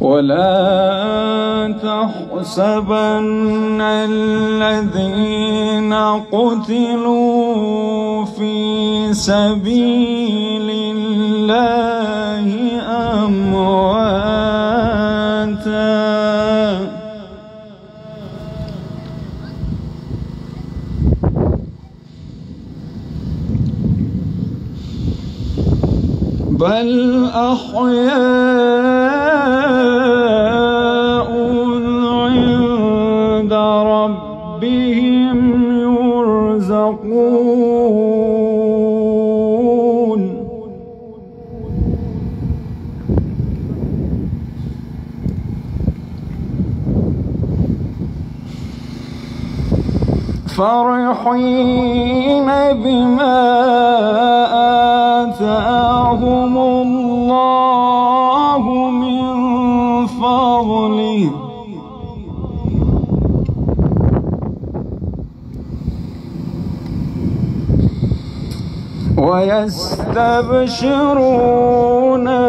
ولا تحسبن الذين قتلوا في سبيل الله أمواتا. بل أحياء عند ربهم يرزقون فرحين بما آتاهم الله من فضله. ويستبشرون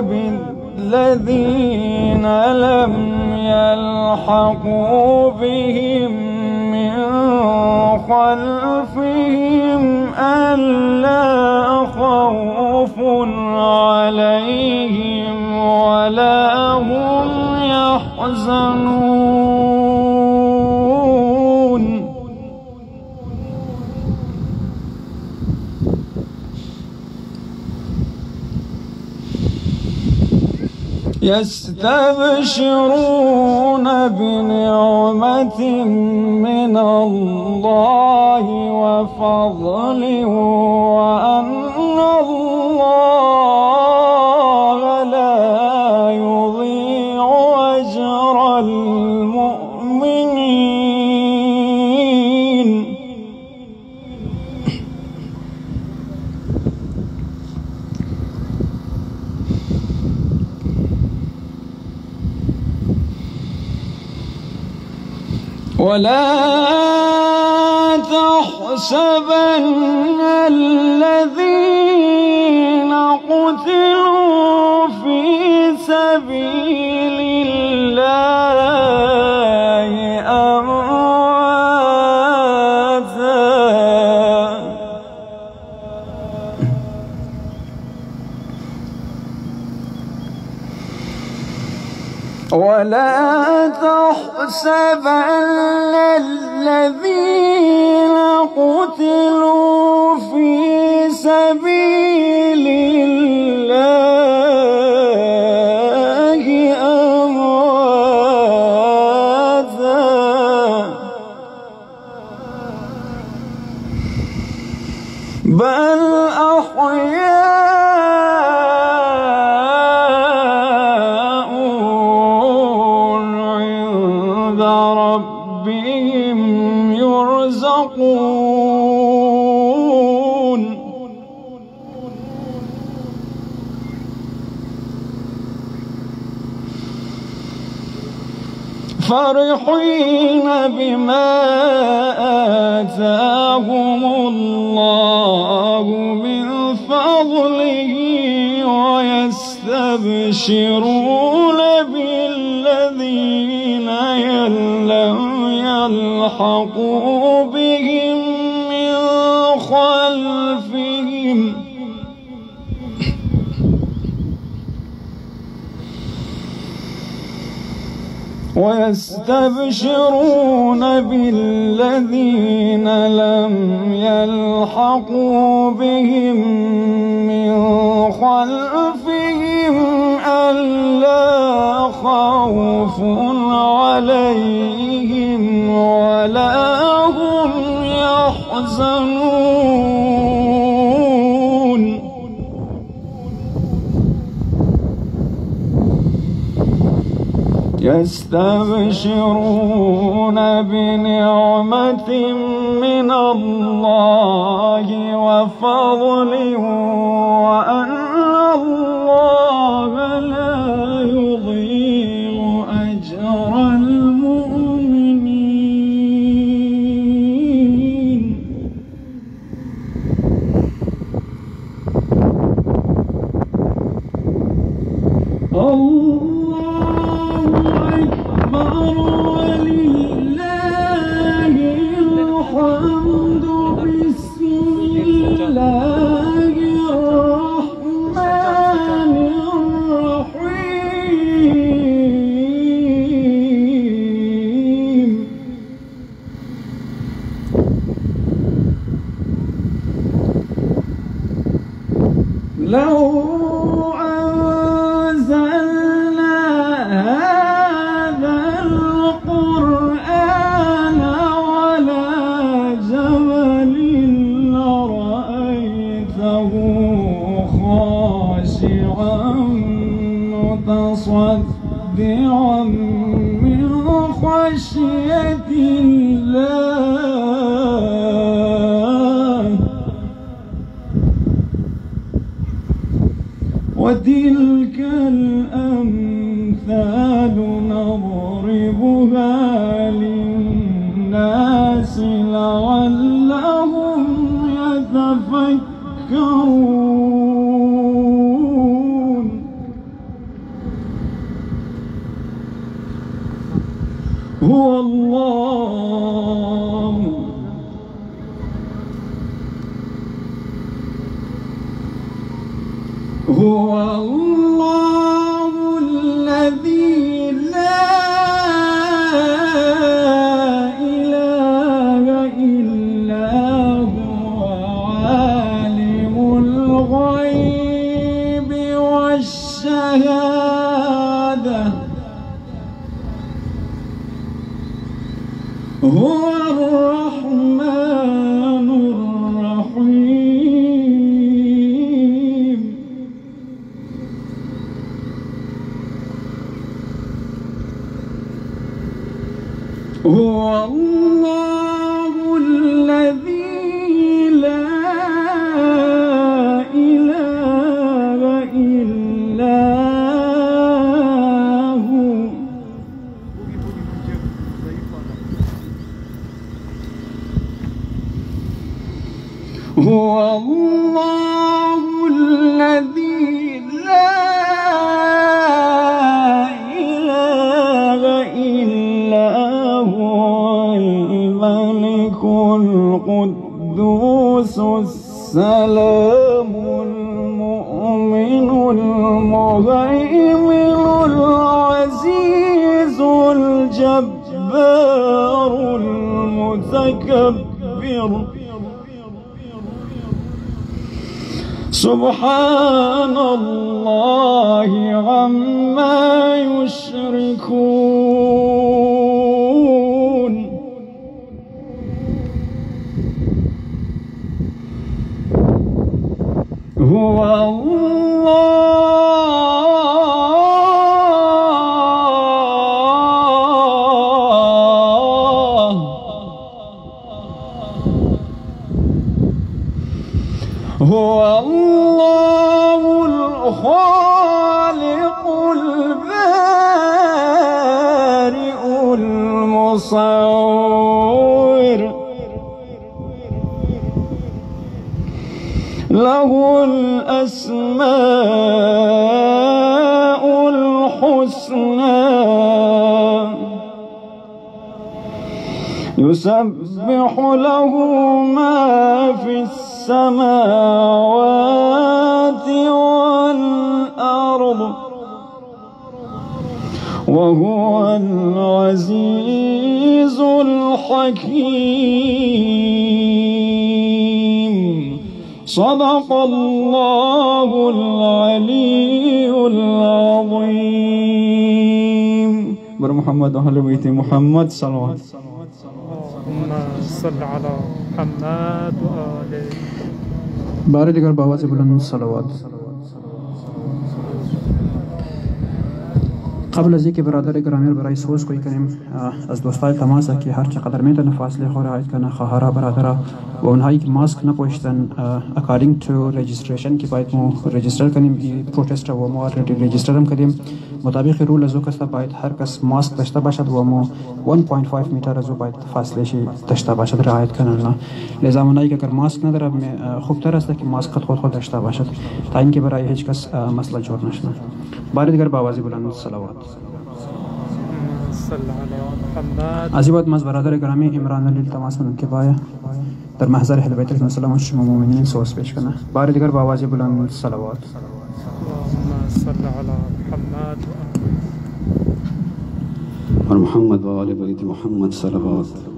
بالذين لم يلحقوا بهم من خلفهم. ألا خوف عليهم ولا هم يحزنون. يستبشرون بنعمة من الله وفضل وأن الله لا يضيع أجر المؤمنين. ولا تحسبن الذين قتلوا في سبيل الله أمواتا. ولا تحسبن الذين قتلوا في سبيل الله. فرحين بما آتاهم الله من فضله ويستبشرون بالذين لم يلحقوا بهم ويستبشرون بالذين لم يلحقوا بهم من خلفهم ألا خوف عليهم ولا هم يحزنون. يستبشرون بنعمة من الله وفضل وأن now பதில் يسبح له ما في السماوات والأرض وهو العزيز الحكيم. صدق الله العلي العظيم. بر محمد وعلى بيت محمد صلوات. اللهم صل على محمد وآله. بارے دیگر بابا بلند صلوات. قبل از اینکه برادر گرامی برای سوز کوی کنیم از دوستای تماس که هر چقدر میتونه فاصله خورا کنه خواهرها برادرها و اونهایی که ماسک نپوشتن اکاردینگ تو رجیستریشن که باید مو رجیستر کنیم این پروتست و ما رجیستر هم کردیم مطابق رول از کس باید هر کس ماسک داشته باشد و مو 1.5 میتر از باید فاصله شی داشته باشد رعایت کنن. لذا اونایی که اگر ماسک نداره خوبتر است که ماسک خود خود داشته باشد تا اینکه برای هیچ کس مسئله جور نشه بار دیگر با آوازی بلند صلوات بعد مز برادر گرامی عمران علی تماس کنم که باید در محضر أهل بیت علیهم السلام شما مؤمنین سوس پیش کنه. بار دیگر با بلند صلوات. اللهم صل على محمد اور محمد و آل بیت محمد صلوات.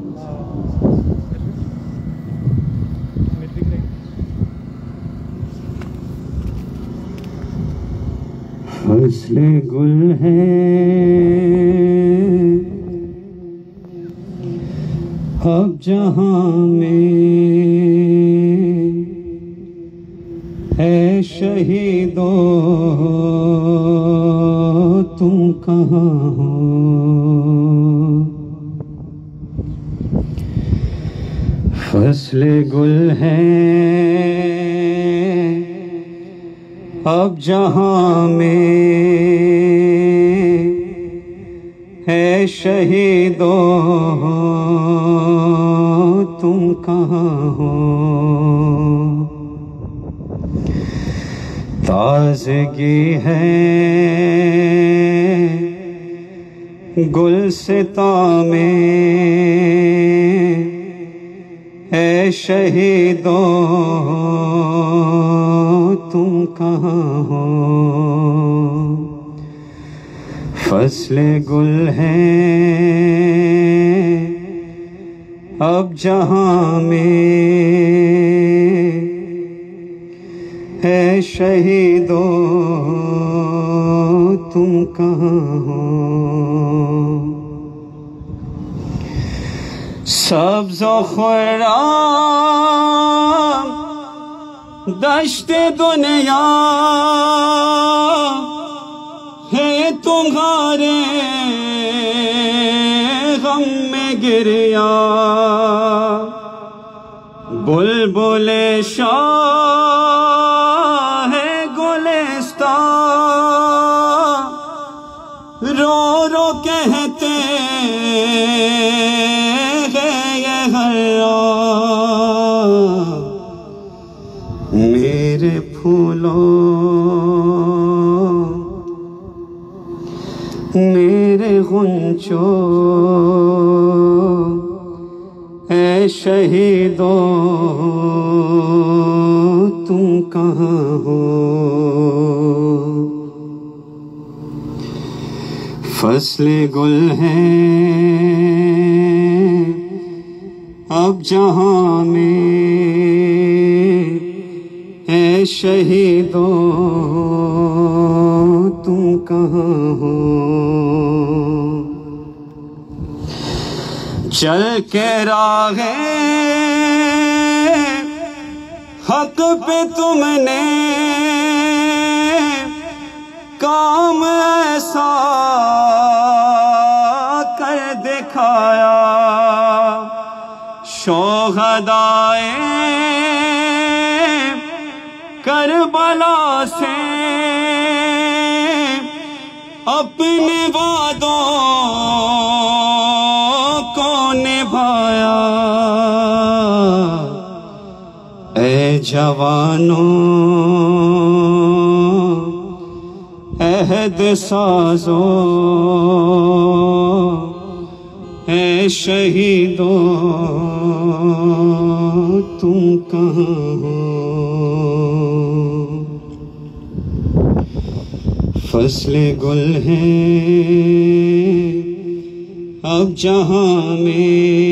فصل گل ہے۔ اب جہاں میں ہے شہیدو تم کہاں ہو؟ فصل گل ہے۔ اب جہاں میں ہے شہیدو تم کہاں ہو؟ تازگی ہے گلستا میں اے شہیدو تم کہاں ہو؟ فصل گل ہے۔ اب جہاں میں ہے شہیدو تم کہاں ہو؟ سبز و خرام دشت دنیا ہے تمہارے غم میں گریا۔ بلبل شاہ غنچو اے شہیدو تم کہاں ہو؟ فصل گل ہے۔ اب جہاں میں اے شہیدو تم کہاں ہو؟ چل کے راگے حق پہ تم نے کام ایسا کر دکھایا۔ شوہدہ جوانوں عہد سازو اے شہیدو تم کہاں؟ ہو فصل گل ہے اب جہاں میں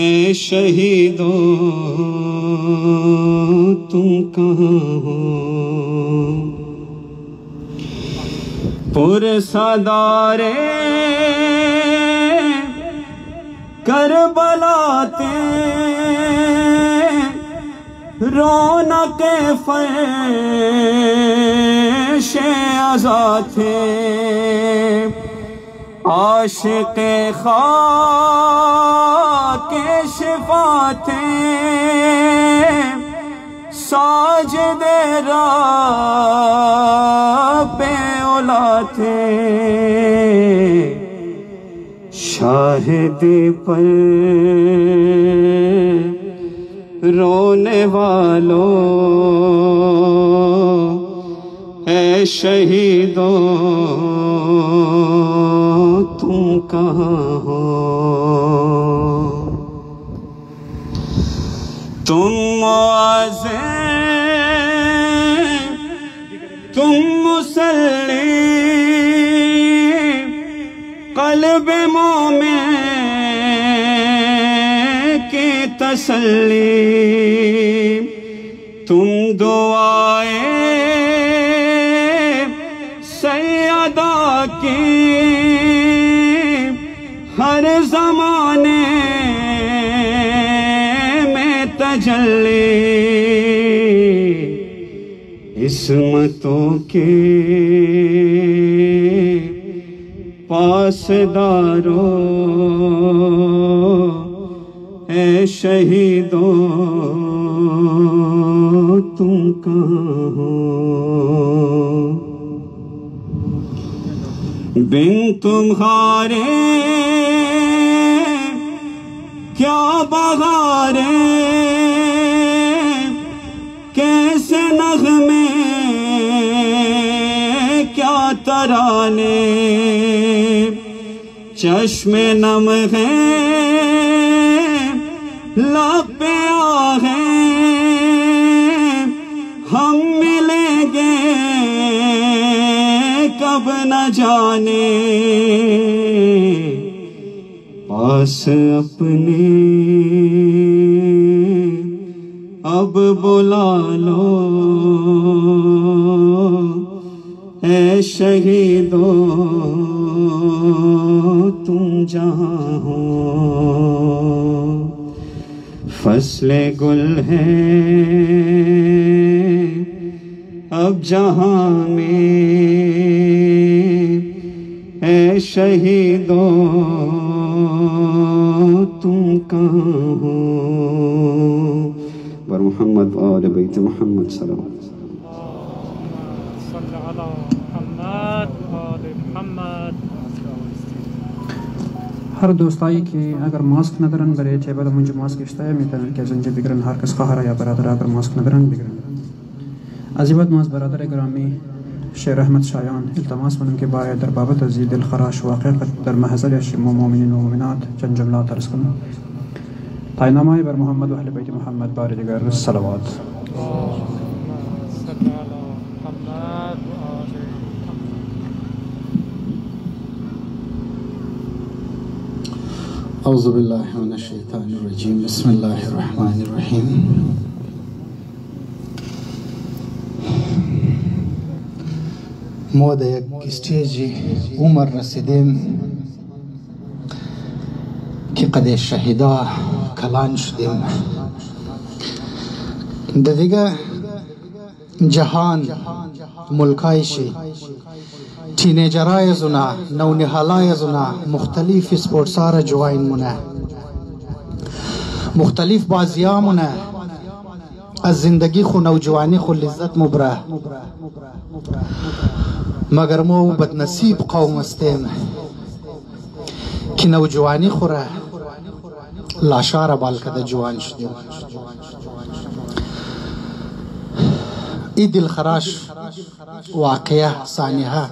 اے شہیدو تم کہاں ہو؟ پر صدارے کربلاتے رونق فرش ازا تھے عاشق خاک شفا تھے ساجد را تھے شاہدی پر رونے والوں اے شہیدوں تم کہاں ہو؟ تم معاذیں تم مسلی قلب مومن کی تسلی۔ تجلی عصمتوں کے پاسدارو اے شہیدوں تم کہاں ہو؟ بن تمہارے کیا بغارے نغمے کیا ترانے؟ چشم نم ہیں لاپے آہیں ہم ملیں گے کب نہ جانے۔ پاس اپنے اب بلا لو اے شہیدوں، تم جہاں ہو۔ فصل گل ہے۔ اب جہاں میں اے شہیدوں، تم کہاں ہو؟ بر محمد آل بیت محمد وسلم صل على محمد وآل محمد هر دوستایی که اگر ماسک ندارن برای تیبل منجا ماسک اشتای میتونن که از اینجا بگیرن هر کس خواهر یا برادر اگر ماسک ندارن بگیرن. از بعد ما از برادر گرامی شیر احمد شایان التماس کنم که باید در بابت از دل خراش واقع در محضر شما مؤمنین و مؤمنات چند جملات عرض کنم. തായ്നാമായ محمد മുഹമ്മദ് അഹ്ല محمد بار ബാരജഗർ صلوات أعوذ بالله من الشيطان الرجيم. بسم الله الرحمن الرحيم. مودا د یک سټیج عمر رسیدم کې قد شهدا kalanç değil mi? Dediğe جهان ملکای شي ټینیجرای زونه نو نه حالای زونه مختلف سپورتس سره جوائن مونه. مختلف بازیا مونه. از زندگی خو نوجوانی خو لذت مبره. مگر مو بد نصیب قوم استیم که نوجوانی خوره laşara balkada civan şudu. İdil Haraş واقعه سانحه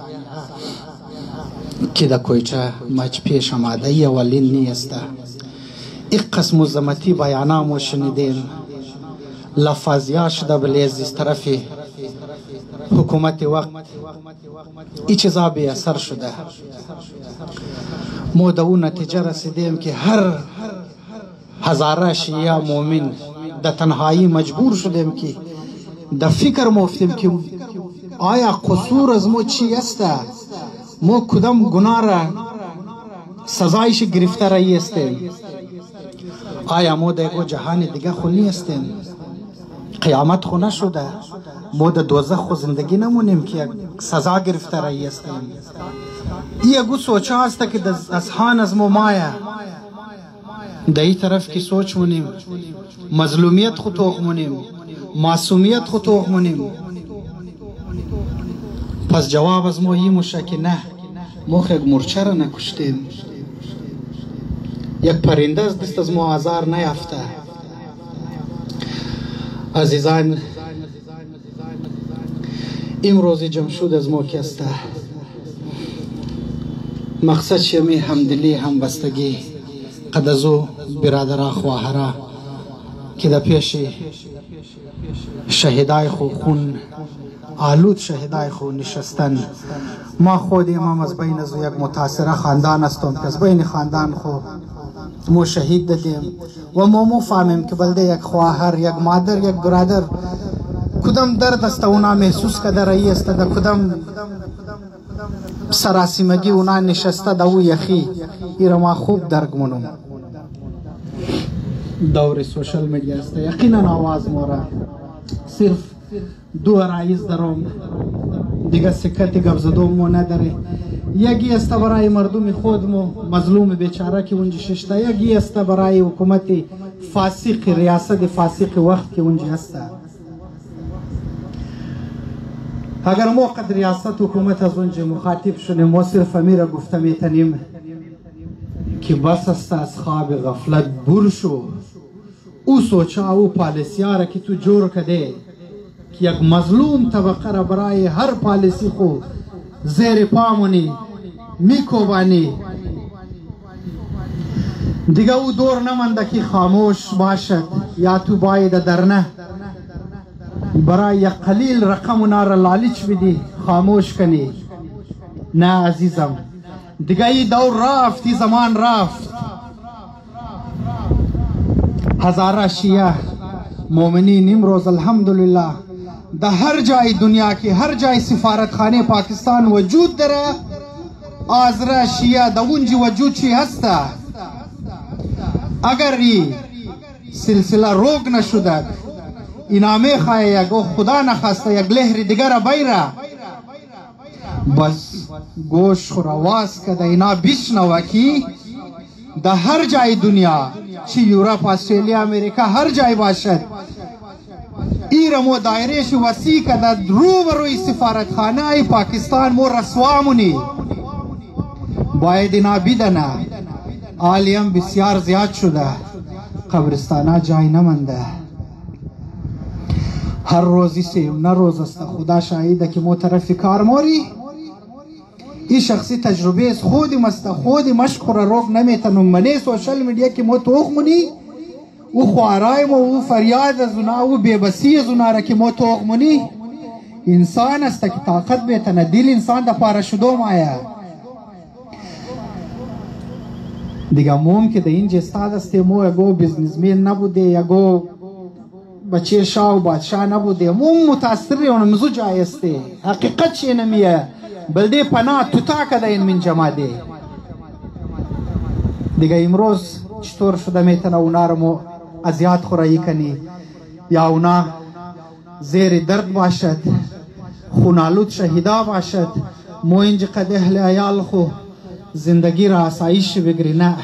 کې د کویچا مچ پیش آماده یو لین نیسته یک قسم زمتی بیانا مو شنیدین. لفظیاش د بلیز از طرف حکومت وقت ای چیزا به اثر شده. مو د اون نتیجه رسیدیم که هر هزاره شیعه مومن ده تنهایی مجبور شدیم که ده فکر مفتیم که آیا قصور از ما چی است؟ ما کدام گناه را سزایش گرفته رایی استیم آیا ما در یک جهان دیگه خو نیستیم قیامت خو نشده ما در دوزخ خو زندگی نمونیم که سزا گرفته رایی استیم یکو سوچه هست که در اذهان از ما مایه؟ این طرف که سوچ مونیم؟ مظلومیت خو مونیم. معصومیت خو توغ پس جواب از ما این موشه که نه ما خیلی مرچه را نکشتیم. یک پرنده از دست از ما آزار نیافته. عزیزان امروز جمشود از ما کسته. مقصد شمی همدلی همبستگی. قد از او برادرا خواهرا که در پیش شهدای خو خون آلود شهدای خو نشستن. ما خود امام از بین از یک متاثره خاندان هستم که از بین خاندان خو مو شهید دادیم و ما مو فهمیم که بلده یک خواهر یک مادر یک برادر کدام درد است اونا محسوس کده رئی است ده کدام سراسیمگی اونا نشسته ده او یخی. ایره ما خوب درک منم دور سوشل میڈیا است یقینا آواز مورا. صرف دو رئیس دارم دیگه سکتی گبزدوم نداره. یکی است برای مردم خودمو مظلوم بیچاره که اونجا ششته یکی است برای حکومت فاسق ریاست فاسق وقت که اونجا هسته اگر ما قد ریاست حکومت از اونجا مخاطب شدیم ما صرف امیره گفته میتنیم که بس است از خواب غفلت بور شو او سوچا او پالیسیا را که تو جور کده که یک مظلوم طبقه را برای هر پالیسی خو زیر پامونی میکوبانی. دیگه او دور نمانده که خاموش باشد یا تو باید درنه. برای یک قلیل رقم اونا را لالچ بدی خاموش کنی. نه عزیزم. دیگه ای دور رفت ای زمان رفت هزاره شیعه مومنین امروز الحمدلله در هر جای دنیا کی هر جای سفارت خانه پاکستان وجود داره آزره شیعه در اونجی وجود چی هسته اگر ای سلسله روگ نشده اینامه خواهی یک خدا نخواسته یک لهر دیگر بیره. بس گوش خورواز که در اینا بشنوه کی؟ در هر جای دنیا چی یورپ استرالیا امریکا هر جای باشد ایره مو دایرهش وسیع که در رو بروی سفارتخانه پاکستان مو رسوامونی باید اینا بیدنه عالیم بسیار زیاد شده قبرستانه جای نمانده هر روزی سیم نه روز است خدا شاهده که مو طرف کار موری این شخصی تجربه است خودی مست خودی مشکور روگ نمیتنم منی سوشل میڈیا که مو توخ منی او خوارای مو او فریاد از اونا او بیبسی از اونا را که مو توخ منی انسان است که طاقت بیتنه دل انسان د پاره شدو مایا دیگه موم که د اینجا استاد است مو یگو بزنسمن نبوده یگو بچه شاه و بادشاه نبوده مو متاثر اون مزو جای است حقیقت چی نمیه بلده پناه توتا کده این من جماده دیگه امروز چطور شده میتونه اونا رو مو اذیت خورایی کنی یا اونا زیر درد باشد خونالود شهیدا باشد مو اینج قد اهل عیال خو زندگی را آسایش بگیری نه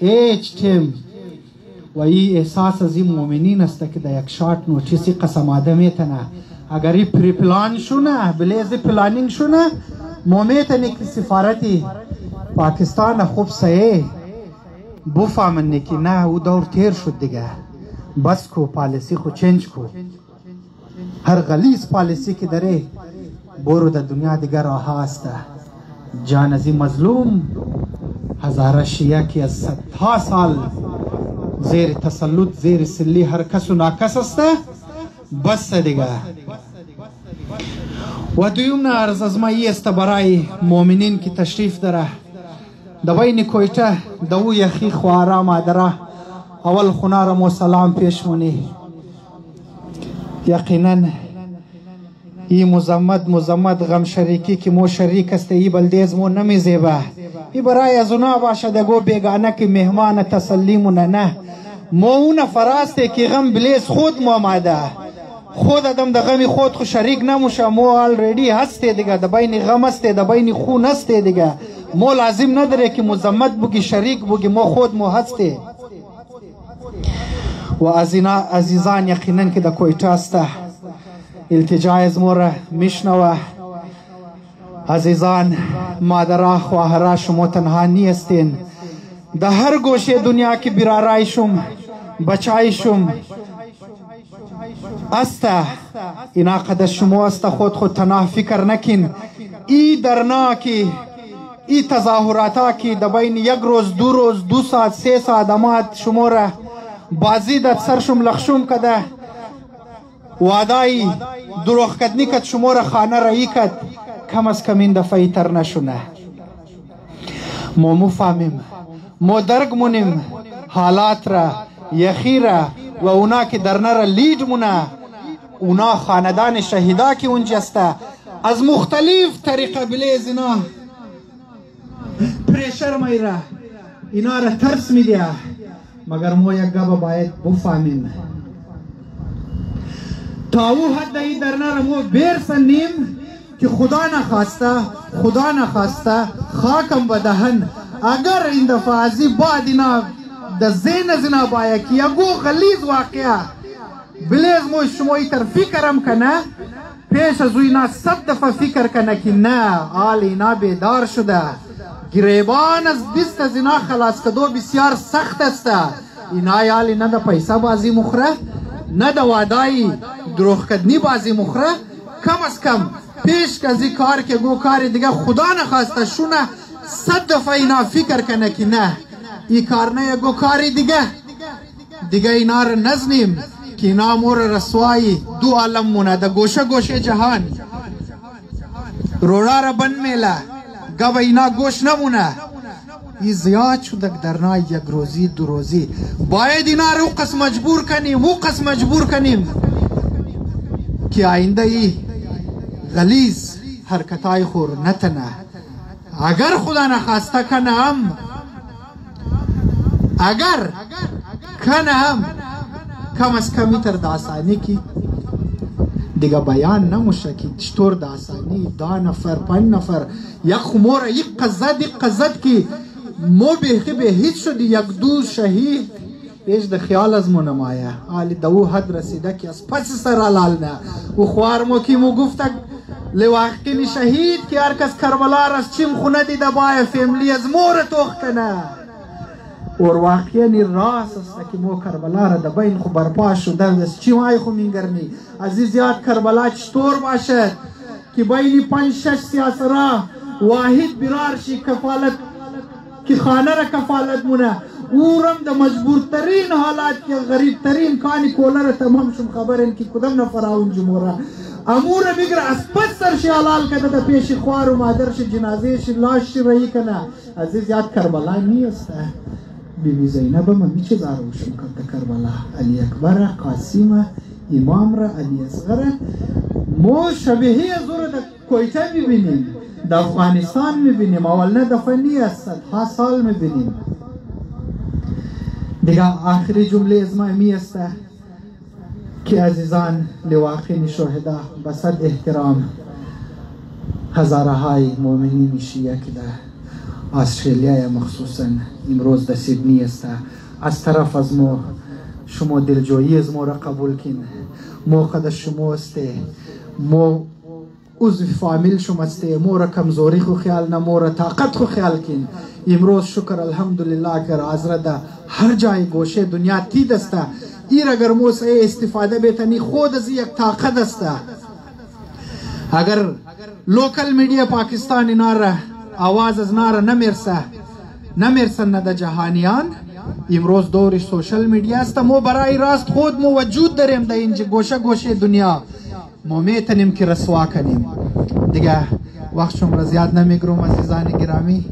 هیچ تیم و این احساس از این مومنین است که در یک شارت نوتیسی قسم آدم میتنه اگر این پری پلان شونه بلیز پلانینگ شونه. مومیتنه که سفارتی پاکستان خوب سهه بفهمن که نه او دور تیر شد دیگه. بس کو پالیسی خو چنج کو. هر غلیظ پالیسی که داره برو در دنیا دیگه راه است. جان از مظلوم هزاره شیعه که از صدها سال زیر تسلط زیر سلی هر کس و ناکس است. بس دیگه و عرض از ما است برای مؤمنین که تشریف داره د بین کویته د او یخی خوارا مادره اول خونه مو سلام پیش مونی یقینا ای مزمد مزمد غم شریکی که مو شریک است ای بلدیز مو نمی زیبه ای برای از اونا باشه دگو بیگانه که مهمان تسلیمونه نه مو اون فراسته که غم بلیز خود مو آماده خود ادم د غم خود خو شریک نموشه مو آلریدی هسته دیگه. د بین غم هسته د بین خون هسته دیگه. مو لازم نداره که مزمت بگی شریک بگی مو خود مو هسته و عزیزان یقینا که د کویته هسته. التجای از مو را میشنوه. عزیزان مادرها خواهرها شما تنها نیستین. در هر گوشه دنیا که برارایشم بچایشم است اینا قدر شما است خود خود تنها فکر نکن ای درناکی ای تظاهراتا که در بین یک روز دو روز دو ساعت سه ساعت اماد شما را بازی در سرشم لخشم کده وعدای دروغ کدنی کد شما را خانه رایی کد کم از کم این دفعه تر نشونه ما مفهمیم ما درک مونیم حالات را یخی را و اونا که در نر لید مونه اونا خاندان شهیدا که اونجا از مختلف طریقه بله زنا پریشر میره. اینا را ترس میده. مگر ما یک گبه باید بفهمیم؟ تا او حد ای در نر ما برسنیم که خدا نخواسته خدا نخواسته خاکم به دهن. اگر این دفعه ازی بعد اینا د زین زنا باید که یگو غلیظ واقعه ایتر فکرم کنه پیش از اینا صد دفعه فکر کنه که نه آل اینا بیدار شده. گریبان از دست از اینا خلاص کدو بسیار سخت است. اینا یالی نه د پیسه بازی مخره نه د وادای دروغ کدنی بازی مخره. کم از کم پیش کزی کار که گو کار دیگه خدا نخواسته شونه صد دفعه اینا فکر کنه که نه. ای کار نه گو کاری دیگه. دیگه اینا رو نزنیم که اینا مور رسوایی دو عالم مونه د گوشه گوشه جهان روڑا را بند میله گب اینا گوش نمونه ای زیاد شدک درنا یک روزی دو روزی۔ باید اینا رو قس مجبور کنیم او قس مجبور کنیم۔ که آینده ای غلیظ حرکتای خور نتنه اگر خدا نخواسته کنه هم اگر کنه هم کم از کمی تر داسانی کی. دیگه بیان نموشه که چطور داسانی دا نفر پنج نفر. یک خمور یک قزد یک قزد که مو بیخی به هیچ شدی یک دو شهید پیش د خیال از مو نمایه. آلی دو حد رسیده که از پس سر نه. و خوار مو کی مو گفته لواقین شهید که هر کس کربلا از چیم خونه دیده بای فیملی از مور توخ کنه Orvakiye Rass'taki bu Karbalara da bayın kubarpaşu derdes çivay humingerni. Aziz yad Karbala çtor başet. Ki bayni panşeş siyasara واحد برار شي کفالت کی خانه را کفالت مونه. اورم د مجبور ترین حالات کې غریب ترین کانی کولر تمام شم خبرن کی قدم نه فراون جمهور امور بگر اسپت سر شي حلال کده د پیش خوار و مادر شي جنازه شي لاش شي رہی کنه. عزیز یاد کربلا نیسته بیبی زینبم هیچ زارۆشم کەوتە کەربەلا ئەلی ئەکبەرە قاسیمە ئیمامرە ئەلی ئەسغەرە بۆ شەبێهەیە زۆرە کۆیتە ببینین د افغانستان میبینیم. اول نه دفنی است صدها سال میبینیم. دیگه آخری جمله از ما می است که عزیزان لواقین شهدا بسد احترام هزاره های مؤمنین شیعه که ده استرالیا مخصوصا امروز در سیدنی است. از طرف از ما شما دلجویی از ما را قبول کن. موقع در شما است. ما عضو فامیل شما است. ما را کمزوری خو خیال نه ما را طاقت خو خیال کن. امروز شکر الحمدلله که ده هر جای گوشه دنیا تید است. ایر اگر موس استفاده بیتنی خود از یک طاقت است. اگر لوکل میڈیا پاکستان نار آواز از نار نمیرسه. نمیرسن نه جهانیان. امروز دور سوشل میڈیا است مو برای راست خود مو وجود داریم در اینجا گوشه گوشه دنیا. مو میتنیم که رسوا کنیم. دیگه وقت شما زیاد نمیگروم عزیزان گرامی.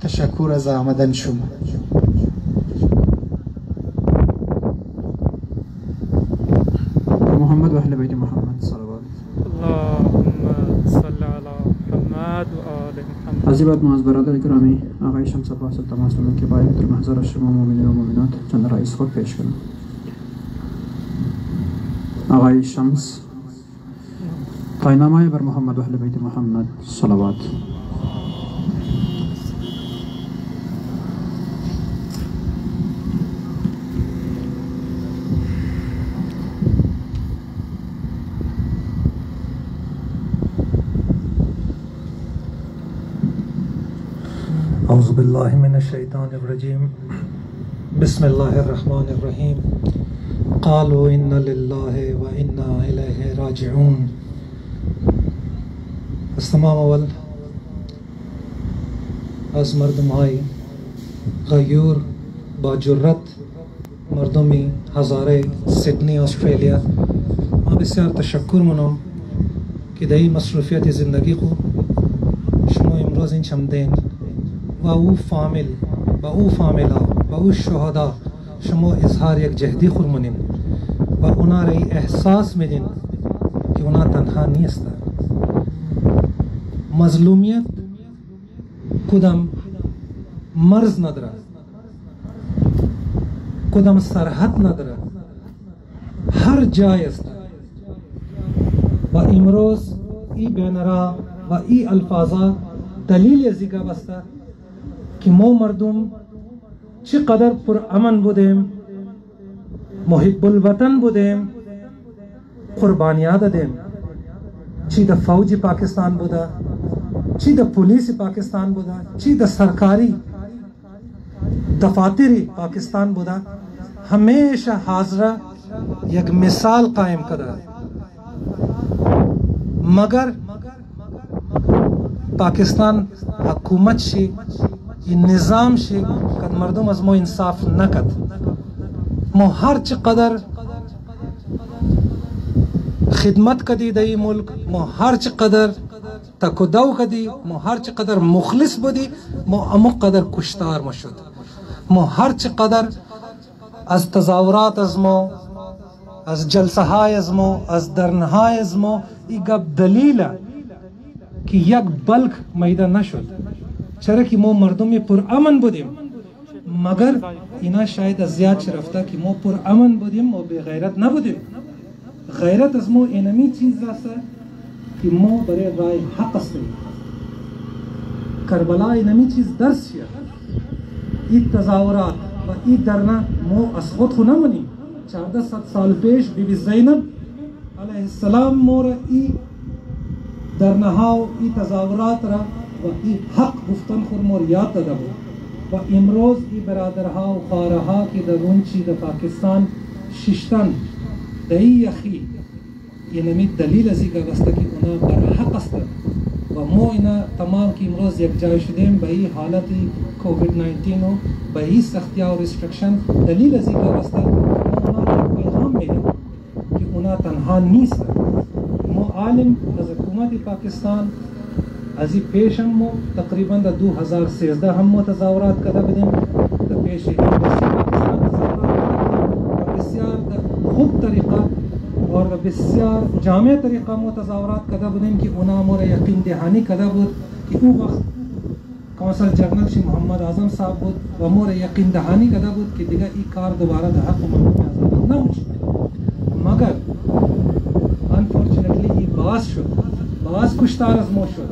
تشکر از آمدن شما ما از برادر گرامی آقای شمس عباس تماس دارم که باید در محضر شما مؤمنین و مؤمنات چند رئیس خود پیش کنم. آقای شمس تاینامه بر محمد و أهل بیت محمد صلوات. اعوذ باللہ من الشیطان الرجیم۔ بسم اللہ الرحمن الرحیم۔ قالوا ان للہ و انا الیہ راجعون۔ از اول، از مردمهای غیور با جرت مردمی هزاره سیدنی استرالیا ما بسیار تشکر منم که در مصروفیت زندگی خو شما امروز این چمدین و او فامیل و او فامیلا و او یک جهدی خور منین و اونا را احساس میدین که اونا تنها نیست. مظلومیت کدام مرز نداره کدام سرحد نداره هر جای است. و امروز ای بینرا و ای الفاظا دلیل ازیگا بسته که ما مردم چقدر پر امن بودیم، محب الوطن بودیم قربانیات دادیم چی د فوج پاکستان بوده چی د پولیس پاکستان بوده چی د سرکاری دفاتر پاکستان بوده ہمیشہ حاضرہ یک مثال قائم کرا۔ مگر پاکستان حکومت شی یہ نظام شی کد مردم از مو انصاف نکد مو ہر چقدر خدمت کدی دی ملک مو ہر چقدر تکدو کدی مو ہر چقدر مخلص بودی مو امو قدر کشتار مشد مو هر چقدر از تظاهرات از ما از جلسه های از ما از درنه های از ما ای گب دلیل که یک بلک میده نشد چرا که ما مردم پر امن بودیم. مگر اینا شاید از زیاد رفته که ما پر امن بودیم و به غیرت نبودیم. غیرت از ما اینمی چیز است که ما برای رای حق هستیم. کربلا اینمی چیز درس شد این تظاهرات و این درنه ما از خود خو نمونیم. چهارده ست سال پیش بی بی زینب علیه السلام مور ای درنه ها و ای تظاهرات را و ای حق گفتن خور مور یاد داده بود. و امروز ای برادرها و خارها که در اونچی در پاکستان ششتن در ای یخی. این نمی دلیل از این گسته که اونا بر حق هستند و ما اینا تمام که امروز یک جای شدیم به این حالت کووید 19 و به این سختی و ریسترکشن دلیل از این ما اونا پیغام میدیم که اونا تنها نیست ما عالم از حکومت پاکستان از این پیش هم ما تقریبا در 2013 هم ما تظاهرات کرده بودیم. در پیش این پاکستان تظاهرات بسیار خوب طریقه اور بسیار جامع طریقہ مو تظاہرات کدا بودیم کہ اونا مور یقین دہانی کدا بود کہ او وقت کونسل جنرل شی محمد اعظم صاحب بود و مور یقین دہانی کدا بود کہ دیگه ای کار دوبارہ ده حق مردم آزاد نہ ہوش مگر انفورچونیٹلی ای باز شد. باز کشتار از مو شد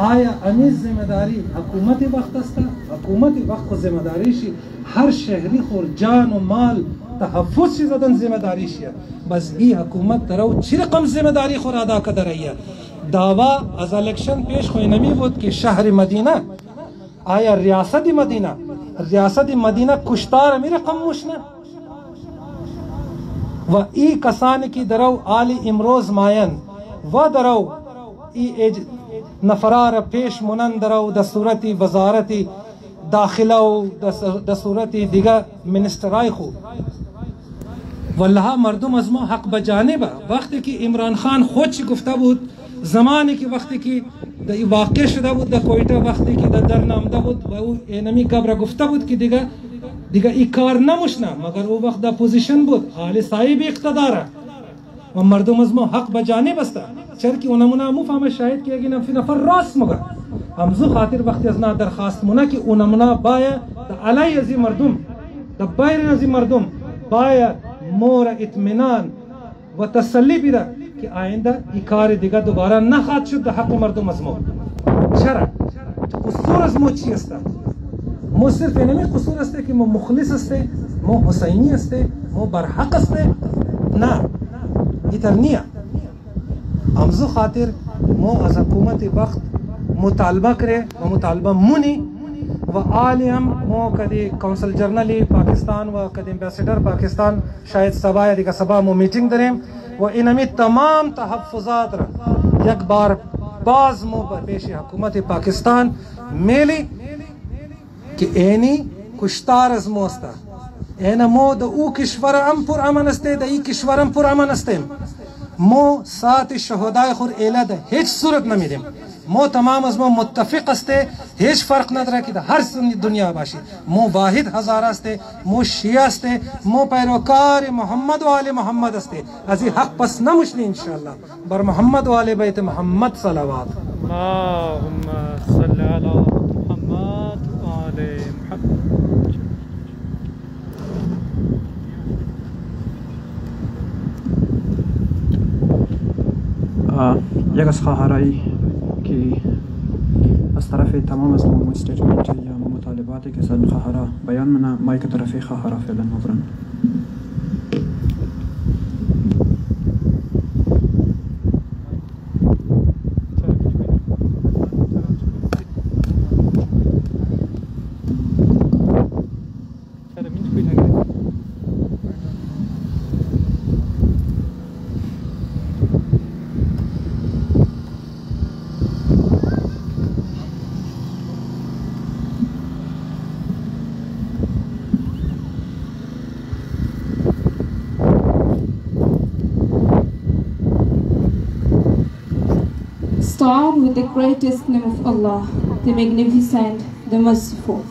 آیا امیز ذمداری حکومت وقت است؟ حکومت وقت و ذمداریش هر شهری خور جان و مال تحفظ زدن ذمداریش بس ای حکومت ترو چی رقم ذمداری خور ادا کده رہی دعوا از الیکشن پیش خوی نمی بود که شهر مدینه. آیا ریاست مدینه؟ ریاست مدینه کشتار می رقم مشنه و ای کسانی که درو آلی امروز ماین و درو ای ایج نفرار پیش منن درو د صورت وزارت داخله و د صورت دیگه منسترای خو. والله مردم از ما حق بجانبه وقتی که عمران خان خود چی گفته بود زمانی ki vakti ki da vaqe şuda bud da Koyta vakti ki da darnamda bud ve o enami kabra gufta bud ki diga diga i kar namuşna magar o vaqt da pozisyon bud hali sahibi iktidara و مردم از ما حق به جانب است. چرا که اونمونه مو فهمه شاید که اگه نفی نفر راست مگر. همزو خاطر وقتی از نه درخواست مونه که اونمونه باید در علی از مردم در بیر از مردم باید مور اطمینان و تسلی بیره که آینده ای کار دیگه دوباره نخواهد شد د حق مردم از ما چرا قصور از ما چی است ما صرف اینمی قصور است که ما مخلص است ما حسینی است ما برحق است نه ایتر نیا امزو خاطر ما از حکومت وقت مطالبه کرے و مطالبه مونی و آلی هم ما کدی کونسل جرنلی پاکستان و کدی امبیسیڈر پاکستان شاید سبا یا دیگه سبا مو میٹنگ داریم و اینمی تمام تحفظات را. یک بار باز مو پیش حکومت پاکستان میلی که اینی کشتار از موستا اینا مو دا او کشور ام پر امن استه دا ای کشور ام پر امن استه مو سات شهدای خور ایله دا هیچ صورت نمیدیم. مو تمام از ما متفق استه هیچ فرق نداره که ده هر دنیا باشی۔ مو واحد هزار استه مو شیعه استه مو پیروکار محمد و آل محمد استه از این حق پس نمشنی انشاءالله بر محمد و آل بیت محمد صلوات۔ اللهم صل على محمد وآل محمد۔ یک از خواهرایی۔ که از طرف تمام از ما استیجمنت یا مطالباتی که سن خواهرا بیان منه مایک طرفی خواهرا فعلا مبرن The greatest name of Allah, the Magnificent, the Merciful.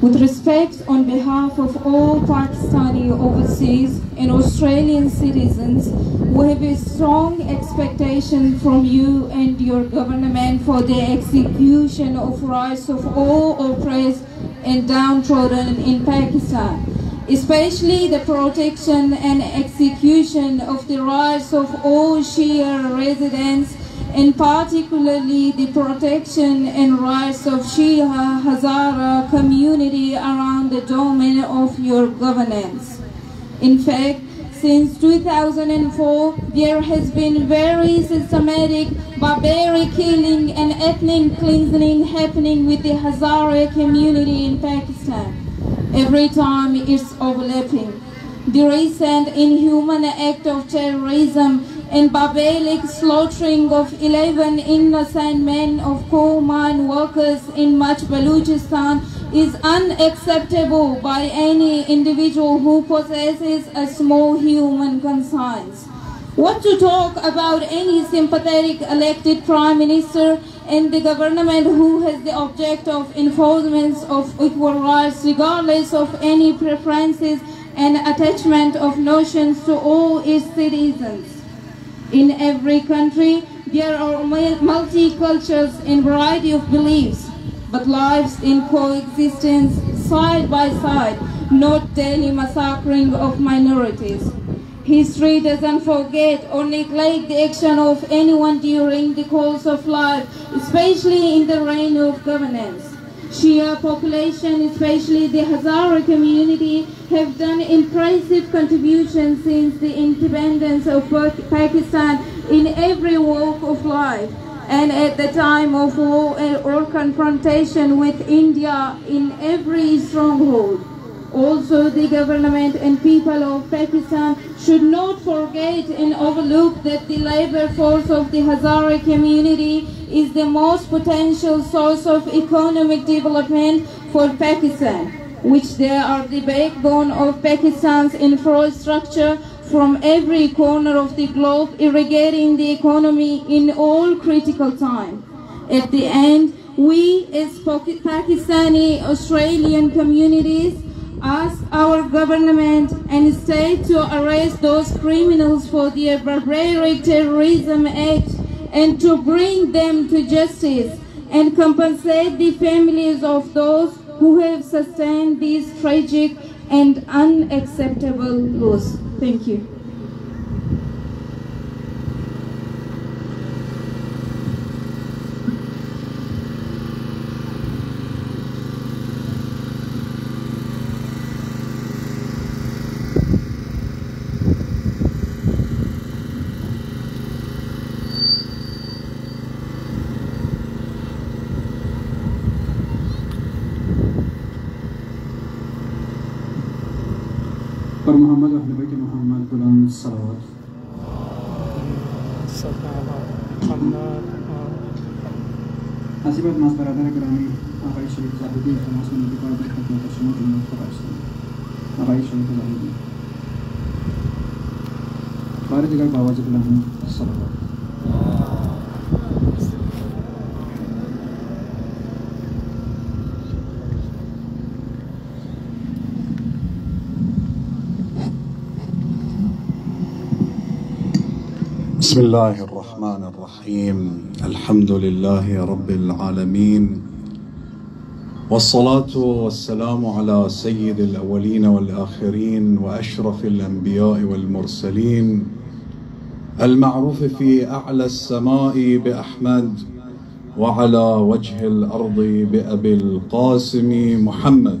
With respect on behalf of all Pakistani overseas and Australian citizens, we have a strong expectation from you and your government for the execution of rights of all oppressed and downtrodden in Pakistan, especially the protection and execution of the rights of all Shia residents and particularly the protection and rights of Shia Hazara community around the domain of your governance. In fact, since 2004, there has been very systematic barbaric killing and ethnic cleansing happening with the Hazara community in Pakistan. Every time it's overlapping. The recent inhuman act of terrorism and barbaric slaughtering of 11 innocent men of coal mine workers in Mach Baluchistan is unacceptable by any individual who possesses a small human conscience. What to talk about any sympathetic elected prime minister and the government who has the object of enforcement of equal rights regardless of any preferences and attachment of notions to all its citizens. In every country, there are multi-cultures and variety of beliefs, but lives in coexistence side by side, not daily massacring of minorities. History doesn't forget or neglect the action of anyone during the course of life, especially in the reign of governance. Shia population, especially the Hazara community, have done impressive contributions since the independence of Pakistan in every walk of life. And at the time of war or confrontation with India in every stronghold. Also, the government and people of Pakistan should not forget and overlook that the labor force of the Hazara community is the most potential source of economic development for Pakistan, which they are the backbone of Pakistan's infrastructure from every corner of the globe, irrigating the economy in all critical time. At the end, we as Pakistani Australian communities ask our government and state to arrest those criminals for their barbaric terrorism act and to bring them to justice and compensate the families of those who have sustained this tragic and unacceptable loss. Thank you. حسیبت ماز برادر گرامی آقای شریف زاهدی تماس انتقال در خدمت شما آقای شریف زاهدی. بار دیگر با صلوات بسم الله الرحمن الرحيم الحمد لله رب العالمين والصلاة والسلام على سيد الأولين والآخرين وأشرف الأنبياء والمرسلين المعروف في أعلى السماء بأحمد وعلى وجه الأرض بأبي القاسم محمد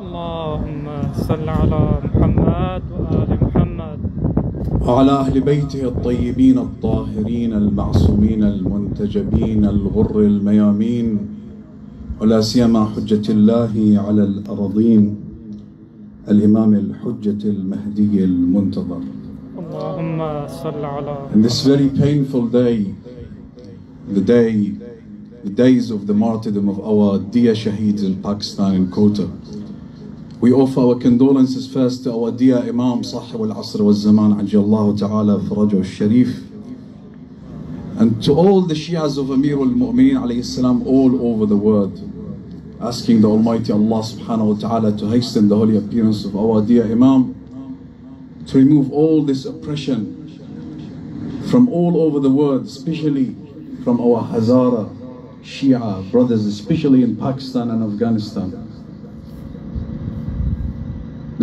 اللهم صل على محمد وعلى أهل بيته الطيبين الطاهرين المعصومين المنتجبين الغر الميامين ولا سيما حجة الله على الأرضين الإمام الحجة المهدي المنتظر. اللهم صل على In this very painful day, the day, the days of the martyrdom of our dear shaheeds in Pakistan in Kota, we offer our condolences first to our dear Imam Sahib al-Asr wal-Zaman Ajallahu Ta'ala Farajahu al-Sharif and to all the Shias of Amir al-Mu'mineen alayhi salam all over the world asking the Almighty Allah subhanahu wa ta'ala to hasten the holy appearance of our dear Imam to remove all this oppression from all over the world, especially from our Hazara Shia brothers, especially in Pakistan and Afghanistan.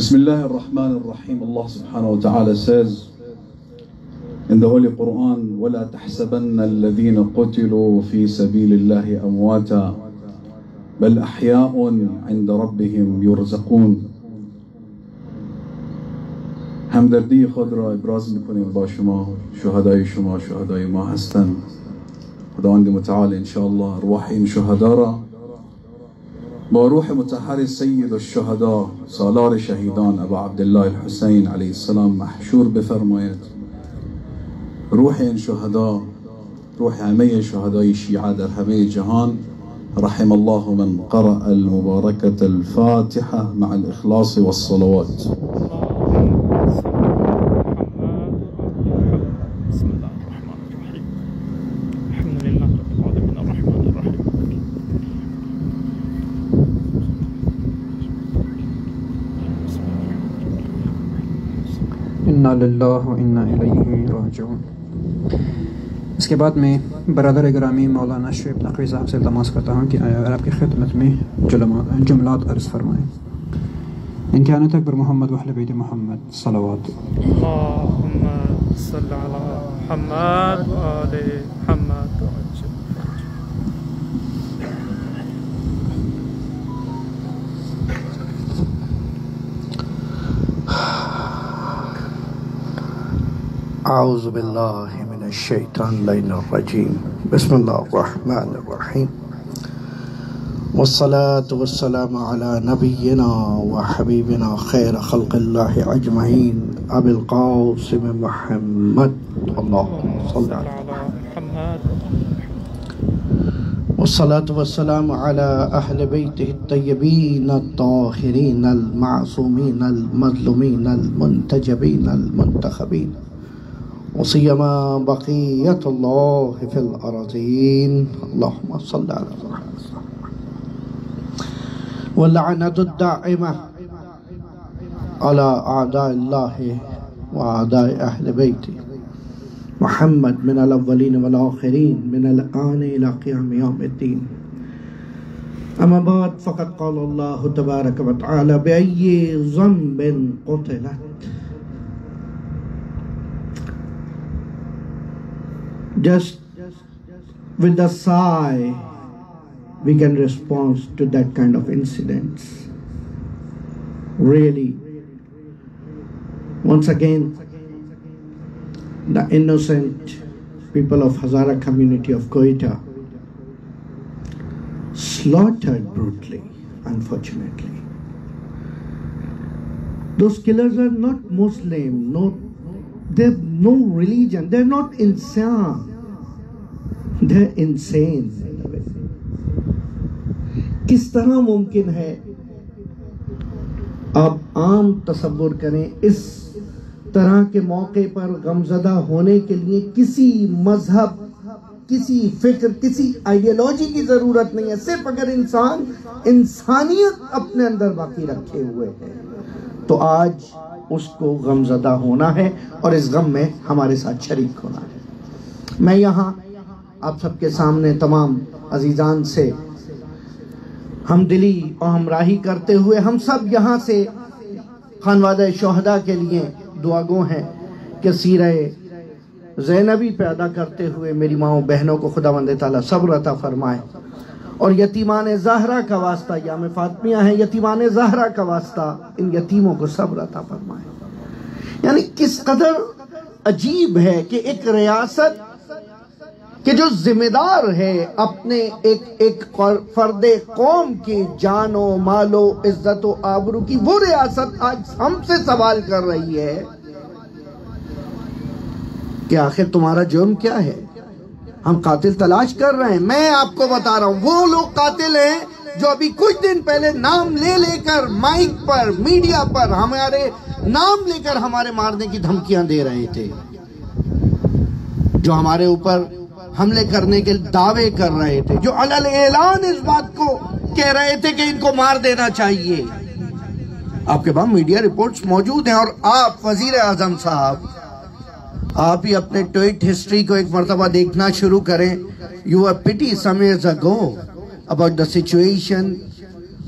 Bismillah ar-Rahman ar-Rahim, Allah subhanahu wa ta'ala says in the Holy Quran, وَلَا تَحْسَبَنَّ الَّذِينَ قُتِلُوا فِي سَبِيلِ اللَّهِ أَمْوَاتًا بَلْ أَحْيَاءٌ عِنْدَ رَبِّهِمْ يُرْزَقُونَ همدردی خود را ابراز میکنیم با شما شهدای شما شهدای ما هستند خداوند متعال انشاءالله ارواح این شهدا را با روح متحر سید الشهدا سالار شهیدان ابا عبدالله الحسین علیه السلام محشور بفرماید روح این شهدا روح همه شهدای شیعه در همه جهان رحم الله من قرأ المباركة الفاتحة مع الإخلاص والصلوات. لله وإنا إليه راجعون اس کے بعد میں برادر اگرامی مولانا شعب نقوی صاحب سے تماس کرتا ہوں کہ آیا آپ کی خدمت میں جملات عرض فرمائیں ان کے آنے تک بر محمد وحل بیت محمد صلوات اللہم صلی اللہ علیہ محمد و علیہ محمد أعوذ بالله من الشيطان اللين الرجيم. بسم الله الرحمن الرحيم. والصلاة والسلام على نبينا وحبيبنا خير خلق الله أجمعين. أبي القاسم محمد. اللهم صل على محمد. والصلاة والسلام على أهل بيته الطيبين الطاهرين المعصومين المظلومين المنتجبين المنتخبين. وسيما بقية الله في الأرضين اللهم صل على محمد. واللعنة الدائمة على أعداء الله وأعداء أهل بيته. محمد من الأولين والآخرين من الآن إلى قيام يوم الدين. أما بعد فقد قال الله تبارك وتعالى بأي ذنب قتلت Just with a sigh we can respond to that kind of incidents. Really, once again, the innocent people of Hazara community of Koita slaughtered brutally, unfortunately. Those killers are not Muslim, no, they have no religion, they're not insan, they're insane. کس طرح ممکن ہے آپ عام تصور کریں اس طرح کے موقع پر غمزدہ ہونے کے لیے کسی مذہب، کسی فکر، کسی آئیڈیالوجی کی ضرورت نہیں ہے صرف اگر انسان انسانیت اپنے اندر باقی رکھے ہوئے ہے تو آج اس کو غمزدہ ہونا ہے اور اس غم میں ہمارے ساتھ شریک ہونا ہے میں یہاں آپ سب کے سامنے تمام عزیزان سے ہم دلی اور ہمراہی کرتے ہوئے ہم سب یہاں سے خانوادہ شہدہ کے لیے دعا گو ہیں کہ سیرہ زینبی پیدا کرتے ہوئے میری ماں و بہنوں کو خدا مند تعالیٰ صبر عطا فرمائے اور یتیمان زہرہ کا واسطہ یام فاطمیہ ہیں، یتیمان زہرہ کا واسطہ ان یتیموں کو صبر عطا فرمائے۔ یعنی کس قدر عجیب ہے کہ ایک ریاست کہ جو ذمہ دار ہے اپنے ایک ایک فرد قوم کی جان و مال و عزت و آبرو کی وہ ریاست آج ہم سے سوال کر رہی ہے کہ آخر تمہارا جرم کیا ہے؟ ہم قاتل تلاش کر رہے ہیں۔ میں آپ کو بتا رہا ہوں، وہ لوگ قاتل ہیں جو ابھی کچھ دن پہلے نام لے لے کر مائک پر، میڈیا پر ہمارے نام لے کر ہمارے مارنے کی دھمکیاں دے رہے تھے۔ جو ہمارے اوپر حملے کرنے کے دعوے کر رہے تھے، جو علل اعلان اس بات کو کہہ رہے تھے کہ ان کو مار دینا چاہیے۔ آپ کے پاس میڈیا رپورٹس موجود ہیں اور آپ وزیر اعظم صاحب، آپ ہی اپنے ٹویٹ ہسٹری کو ایک مرتبہ دیکھنا شروع کریں۔ You are pity some years ago about the situation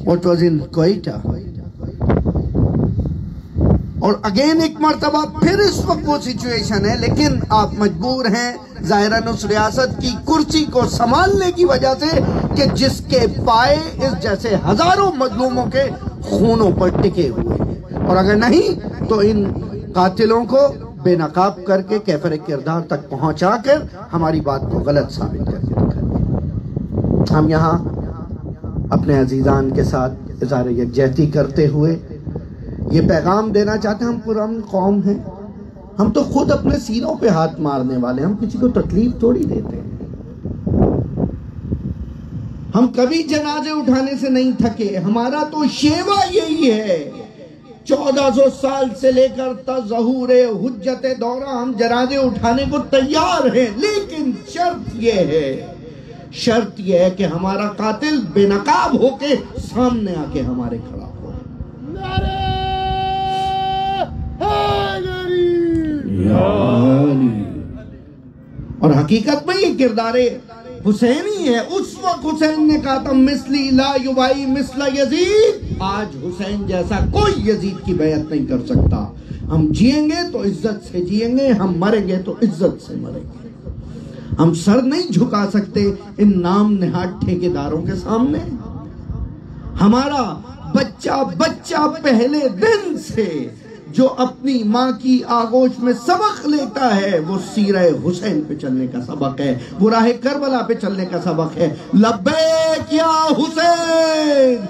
what was in Quetta اور اگین ایک مرتبہ پھر اس وقت وہ سچویشن ہے، لیکن آپ مجبور ہیں ظاہراً اس ریاست کی کرسی کو سنبھالنے کی وجہ سے کہ جس کے پائے اس جیسے ہزاروں مظلوموں کے خونوں پر ٹکے ہوئے ہیں۔ اور اگر نہیں، تو ان قاتلوں کو بے نقاب کر کے کیفر کردار تک پہنچا کر ہماری بات کو غلط ثابت کر کے دکھائیں ہم یہاں اپنے عزیزان کے ساتھ اظہار یکجہتی کرتے ہوئے یہ پیغام دینا چاہتے ہیں، ہم پرامن قوم ہیں۔ ہم تو خود اپنے سینوں پہ ہاتھ مارنے والے ہم کسی کو تکلیف تھوڑی دیتے ہیں۔ ہم کبھی جنازے اٹھانے سے نہیں تھکے، ہمارا تو شیوا یہی ہے۔ چودہ سو سال سے لے کر تظہور حجت دورہ ہم جنازے اٹھانے کو تیار ہیں، لیکن شرط یہ ہے، شرط یہ ہے کہ ہمارا قاتل بے نقاب ہو کے سامنے آ کے ہمارے کھڑا ہو۔ اور حقیقت میں یہ کردار حسینی ہے۔ اس وقت حسین نے کہا تھا، مثلی لا یوائی مثل یزید آج حسین جیسا کوئی یزید کی بیعت نہیں کر سکتا۔ ہم جیئیں گے تو عزت سے جیئیں گے، ہم مریں گے تو عزت سے مریں گے۔ ہم سر نہیں جھکا سکتے ان نام نہاد ٹھیکیداروں کے سامنے۔ ہمارا بچہ بچہ پہلے دن سے جو اپنی ماں کی آغوش میں سبق لیتا ہے، وہ سیرہ حسین پہ چلنے کا سبق ہے، وہ راہ کربلا پہ چلنے کا سبق ہے۔ لبیک یا حسین!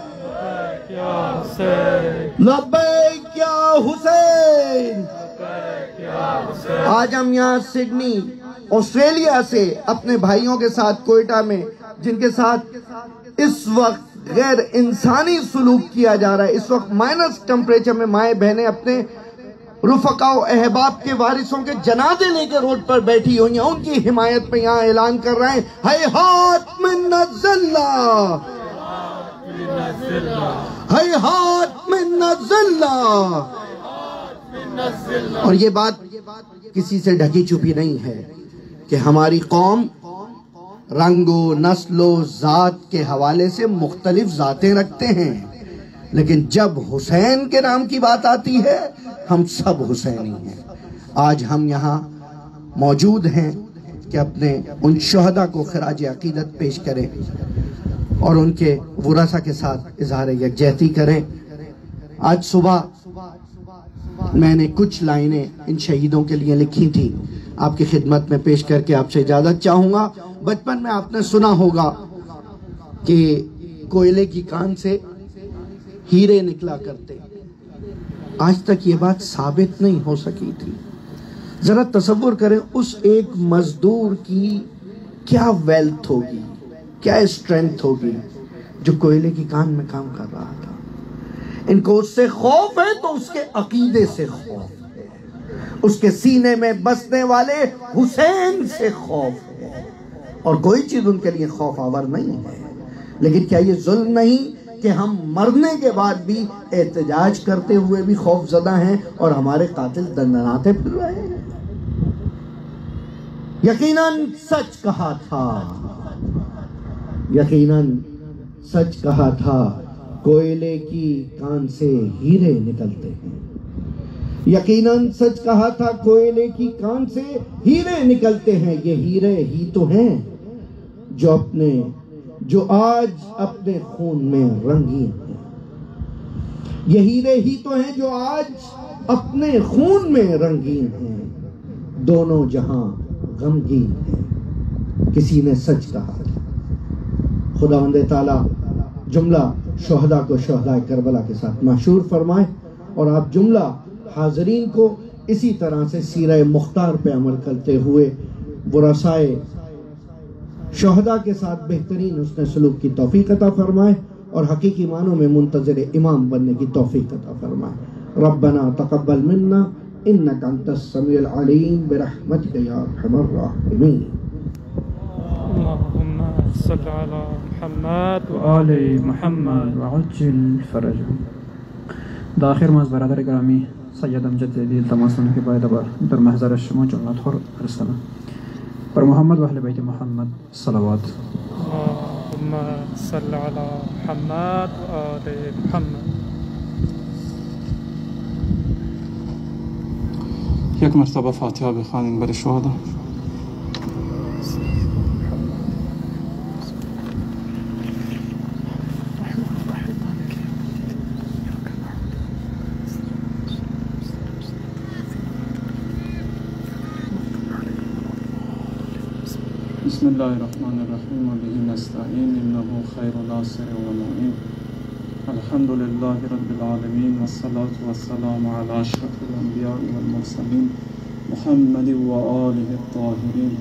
لبیک یا حسین! آج ہم یہاں سڈنی، آسٹریلیا سے اپنے بھائیوں کے ساتھ کوئٹہ میں، جن کے ساتھ اس وقت غیر انسانی سلوک کیا جا رہا ہے۔ اس وقت مائنس ٹمپریچر میں مائیں بہنیں اپنے رفقا و احباب کے وارثوں کے جنازے لے کے روڈ پر بیٹھی ہوئی ہیں۔ ان کی حمایت میں یہاں اعلان کر رہے ہیں۔ ہے ہاتھ من نزلہ۔ ہاتھ من نزلہ۔ اور یہ بات کسی سے ڈھکی چھپی نہیں ہے کہ ہماری قوم رنگ و نسل و ذات کے حوالے سے مختلف ذاتیں رکھتے ہیں۔ لیکن جب حسین کے نام کی بات آتی ہے، ہم سب حسینی ہیں۔ آج ہم یہاں موجود ہیں کہ اپنے ان شہدہ کو خراج عقیدت پیش کریں اور ان کے ورثہ کے ساتھ اظہار یکجہتی کریں۔ آج صبح میں نے کچھ لائنیں ان شہیدوں کے لیے لکھی تھی آپ کی خدمت میں پیش کر کے آپ سے اجازت چاہوں گا۔ بچپن میں آپ نے سنا ہوگا کہ کوئلے کی کان سے ہیرے نکلا کرتے۔ آج تک یہ بات ثابت نہیں ہو سکی تھی۔ ذرا تصور کریں اس ایک مزدور کی کیا ویلتھ ہوگی، کیا اسٹرینتھ ہوگی جو کوئلے کی کان میں کام کر رہا تھا۔ ان کو اس سے خوف ہے تو اس کے عقیدے سے خوف ہے۔ اس کے سینے میں بسنے والے حسین سے خوف ہے۔ اور کوئی چیز ان کے لیے خوف آور نہیں ہے۔ لیکن کیا یہ ظلم نہیں کہ ہم مرنے کے بعد بھی احتجاج کرتے ہوئے بھی خوف زدہ ہیں اور ہمارے قاتل دندناتے پھر رہے ہیں؟ یقیناً سچ کہا تھا۔ یقیناً سچ کہا تھا۔ کوئلے کی کان سے ہیرے نکلتے ہیں۔ یقیناً سچ کہا تھا۔ کوئلے کی کان سے ہیرے نکلتے ہیں۔ یہ ہیرے ہی تو ہیں۔ جو اپنے جو آج اپنے خون میں رنگین ہیں۔ یہ ہیرے ہی تو ہیں جو آج اپنے خون میں رنگین ہیں۔ دونوں جہاں غمگین ہیں۔ کسی نے سچ کہا خدا مند تعالیٰ، جملہ شہدہ کو شہدہ کربلا کے ساتھ مشہور فرمائے اور آپ جملہ حاضرین کو اسی طرح سے سیرہ مختار پہ عمل کرتے ہوئے ورسائے شہدہ کے ساتھ بہترین اس نے سلوک کی توفیق عطا فرمائے اور حقیقی معنوں میں منتظر امام بننے کی توفیق عطا فرمائے۔ ربنا تقبل منا انك انت السميع العليم برحمتك يا ارحم الراحمين اللهم صل على محمد آل محمد وعجل فرجهم دا آخر ماز برادر گرامی سید امجد زیدی التماس که باید در محضر شما جملات خور ارسلم بر محمد و أهل بیت محمد. صلوات. اللهم صل على محمد وآل محمد. یک مرتبه فاتحه بخوانیم برای شهدا بسم الله الرحمن الرحيم وبه نستعين إنه خير ناصر ومعين الحمد لله رب العالمين والصلاة والسلام على أشرف الأنبياء والمرسلين محمد وآله الطاهرين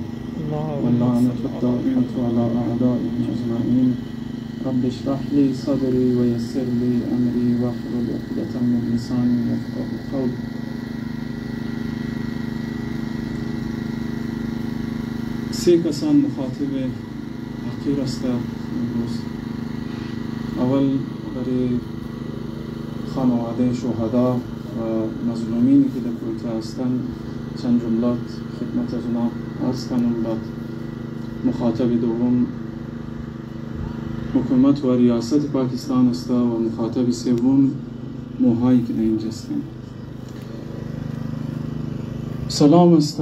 واللعنة الدائمة على أعدائهم أجمعين رب اشرح لي صدري ويسر لي أمري واحلل عقدة من لساني يفقه قولي سه کسان مخاطب حقیر است امروز. اول برای خانواده شهدا و مظلومینی که در کویته هستند چند جملات خدمت از اونا عرض کنم. بعد مخاطب دوم حکومت و ریاست پاکستان است و مخاطب سوم موهایی که در اینجا سلام است.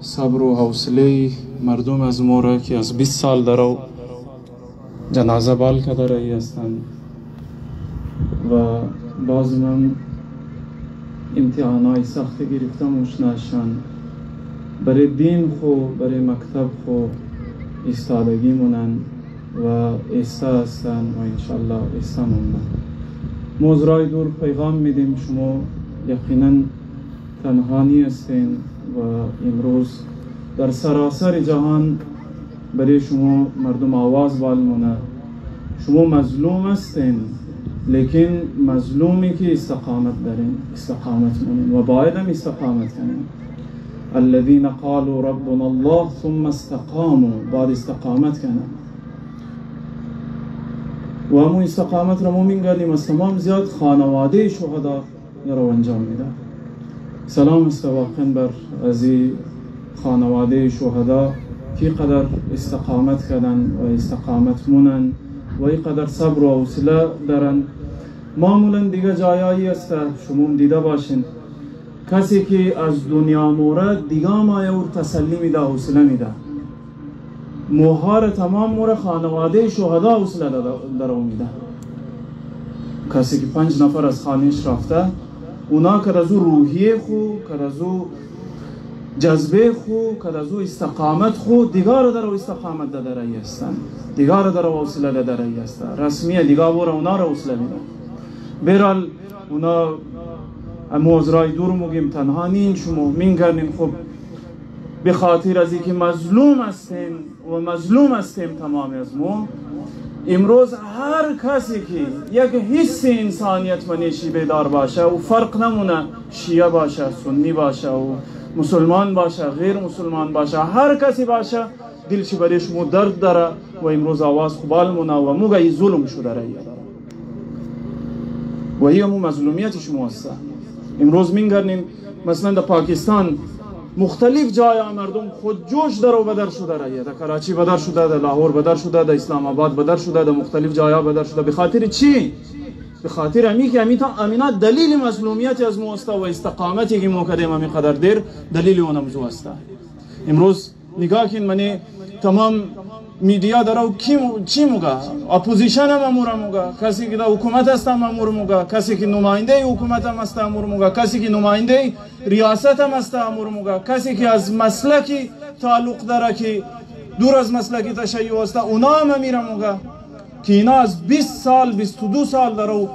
صبر و حوصله مردم از ما را که از 20 سال درو جنازه بال کرده رایی هستند. و باز من امتحانای سخت گرفتم اشناشان برای دین خو برای مکتب خو ایستادگی مونن و ایستا هستن و انشالله ایستا مونن. راه دور پیغام میدیم شما یقینا تنهانی هستین و امروز در سراسر جهان برای شما مردم آواز بالمونه شما مظلوم هستین لیکن مظلومی که استقامت دارین استقامت مونین و باید هم استقامت کنین. الذين قالوا ربنا الله ثم استقاموا بعد استقامت کنن. و همون استقامت را ما میگردیم از تمام زیاد خانواده شهدا رو انجام میده سلام است واقعا بر از خانواده شهدا. کی قدر استقامت کردن و استقامت مونن و ای قدر صبر و حوصله دارن. معمولا دیگه جایایی است شما دیده باشین. کسی که از دنیا مورد دیگه ما او تسلی میده حوصله میده. موهار تمام مور خانواده شهدا حوصله در میده. کسی که پنج نفر از خانهش رفته اونا که از او روحیه خو که از او جذبه خو که از او استقامت خو دیگار در او استقامت ده در هستن. دیگار در او حوصله در هستن رسمیه دیگه بور اونا را حوصله میده برال اونا اما از رای دور مگیم تنها نین شما مین کردین. خب به خاطر از اینکه مظلوم هستیم و مظلوم هستیم تمام از ما امروز هر کسی که یک حس انسانیت منشی بیدار باشه و فرق نمونه. شیعه باشه سنی باشه و مسلمان باشه غیر مسلمان باشه هر کسی باشه دلش برایش مو درد داره و امروز آواز قبال مونه و موگه ظلم شده رایی داره. و این مو مظلومیت شما هسته امروز مینگرنیم مثلا در پاکستان مختلف جای مردم خود جوش در و بدر شده رایه در کراچی بدر شده در لاهور بدر شده در اسلام آباد بدر شده در مختلف جایا بدر شده. به خاطر چی؟ به خاطر امی که امیتا امینا دلیل مظلومیت از مو است و استقامتی که مو کردیم امی قدر دیر دلیل اون موضوع است امروز نگاه کن منی تمام میدیا داره کی چی موگه؟ اپوزیشن هم امور موگه. کسی که در حکومت است هم امور کسی که نماینده حکومت هم است امور کسی که نماینده ریاست هم است امور کسی که از مسلکی تعلق داره که دور از مسلکی تشیع است اونا هم میره موگه. که اینا از 20 سال 22 سال داره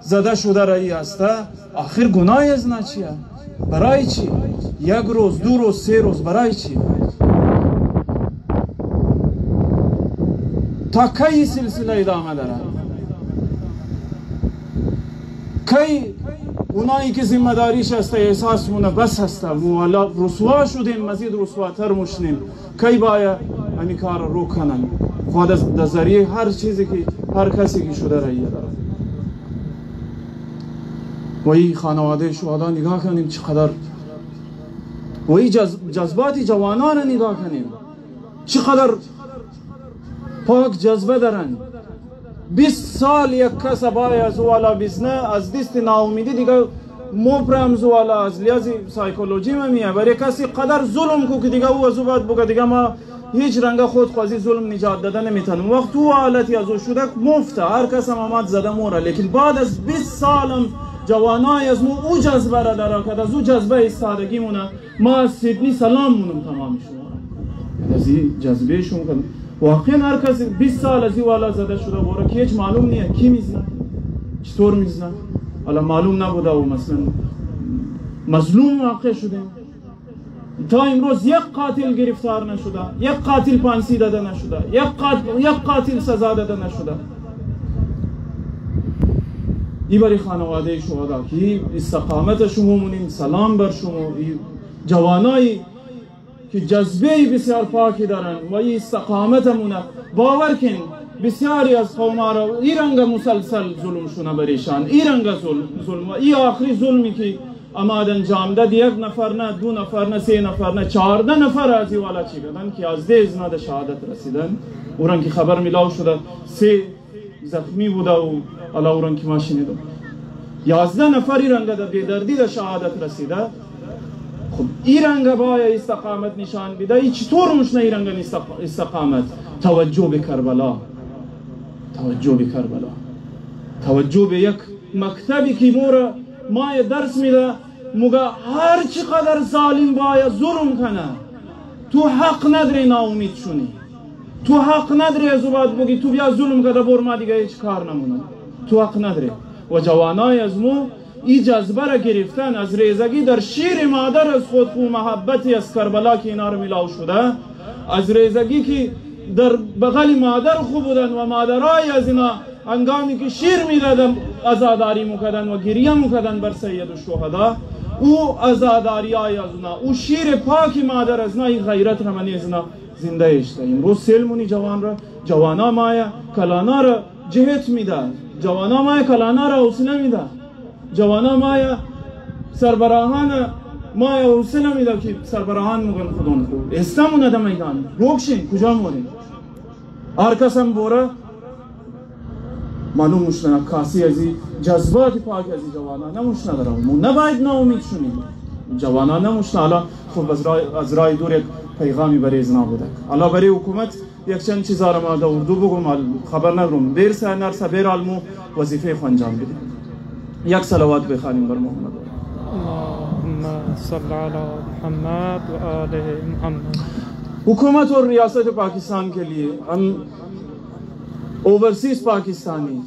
زده شده رایی است. آخر گناهی از نه چیه؟ برای چی؟ یک روز دو روز سه روز برای چی؟ تا کی سلسله ادامه داره کی اونایی که ذمه داریش است احساس مونه بس هست مولا رسوا شدیم مزید رسواتر مشنیم. کی باید همین کار رو کنن؟ خود از ذریعه هر چیزی که هر کسی که شده رایه داره و این خانواده شهدا نگاه کنیم چقدر و این جذبات جوانان نگاه کنیم. چقدر پاک جذبه دارن 20 سال یک کس بای از والا بزنه از دست ناامیدی دیگه مبرم زوالا از لحاظ سایکولوژی ما میه. برای کسی قدر ظلم کو که دیگه او از بعد بگه دیگه ما هیچ رنگ خود خوازی ظلم نجات داده نمی‌تونم. وقت تو حالتی از او شده مفته هر کس هم آمد زده موره لیکن بعد از 20 سالم جوانای از مو او جذبه را داره که از او جذبه ایستادگی مونه. ما از سیدنی سلام مونم تمام شما از این جذبه شما واقعا هر کسی 20 سال از والا زده شده بوره که هیچ معلوم نیه کی می‌زنه؟ چطور می‌زنه؟ حالا معلوم نبوده و مثلا مظلوم واقع شده. تا امروز یک قاتل گرفتار نشده یک قاتل پانسی داده نشده یک قاتل, یک قاتل سزا داده نشده. ای برای خانواده شهدا که استقامت شما مونیم سلام بر شما. جوانایی که جذبه بسیار پاکی دارن و این استقامت مونه باور کن بسیاری از قوما را ای رنگ مسلسل ظلم شونه بریشان ای رنگ ظلم, و ای آخری ظلمی که اماد انجام داد یک نفر نه دو نفر نه سه نفر نه چهارده نفر از والا چی کردن که از ده ازنا شهادت رسیدن. اوران که خبر میلاو شده سه زخمی بوده و الا اوران که ما شنیدم یازده نفری رنگ ده بیدردی ده شهادت رسیده. خب این رنگ باید استقامت نشان بده. ای چطور مشنه این رنگ استقامت؟ توجه به کربلا. توجه به کربلا. توجه به یک مکتبی که مورا ما درس میده. مگه هر چقدر ظالم باید ظلم کنه؟ تو حق نداری ناامید شونی. تو حق نداری از بعد بگی تو بیا ظلم کده بر ما دیگه هیچ کار نمونه. تو حق نداری. و جوانای از مو ای جذبه را گرفتن از ریزگی در شیر مادر از خود خو محبتی از کربلا که اینا رو شده از ریزگی که در بغل مادر خوب بودن و مادرای از اینا انگامی که شیر می‌دادن ازاداری مکدن و گریه مکدن بر سید الشهدا او ازاداری های از او شیر پاک مادر از این غیرت رمانی از اونا زنده اشته امروز سلمونی جوان را جوانا مایا کلانا را جهت میده جوانا مایا کلانا را حوصله میده جوانا مایا سربراهان مایا حوصله میده که سربراهان مگن خودون خوب استمونه ده میدان روکشین کجا مورین هر کس هم بوره معلوم مشتنه کاسی ازی جذبات پاک ازی جوانا نموشنه داره مو نباید ناامید شونیم. جوانا نموشنه حالا خب از رای, دور یک پیغامی برای ازنا بوده حالا برای حکومت یک چند چیزا رو ما در اردو بگم خبر ندارم. بیر سر نرسه بیر علمو وظیفه خو انجام بده. یک صلوات بخوانیم بر محمد. محمد محمد. حکومت اور ریاست پاکستان کے لیے ہم اوورسیز پاکستانی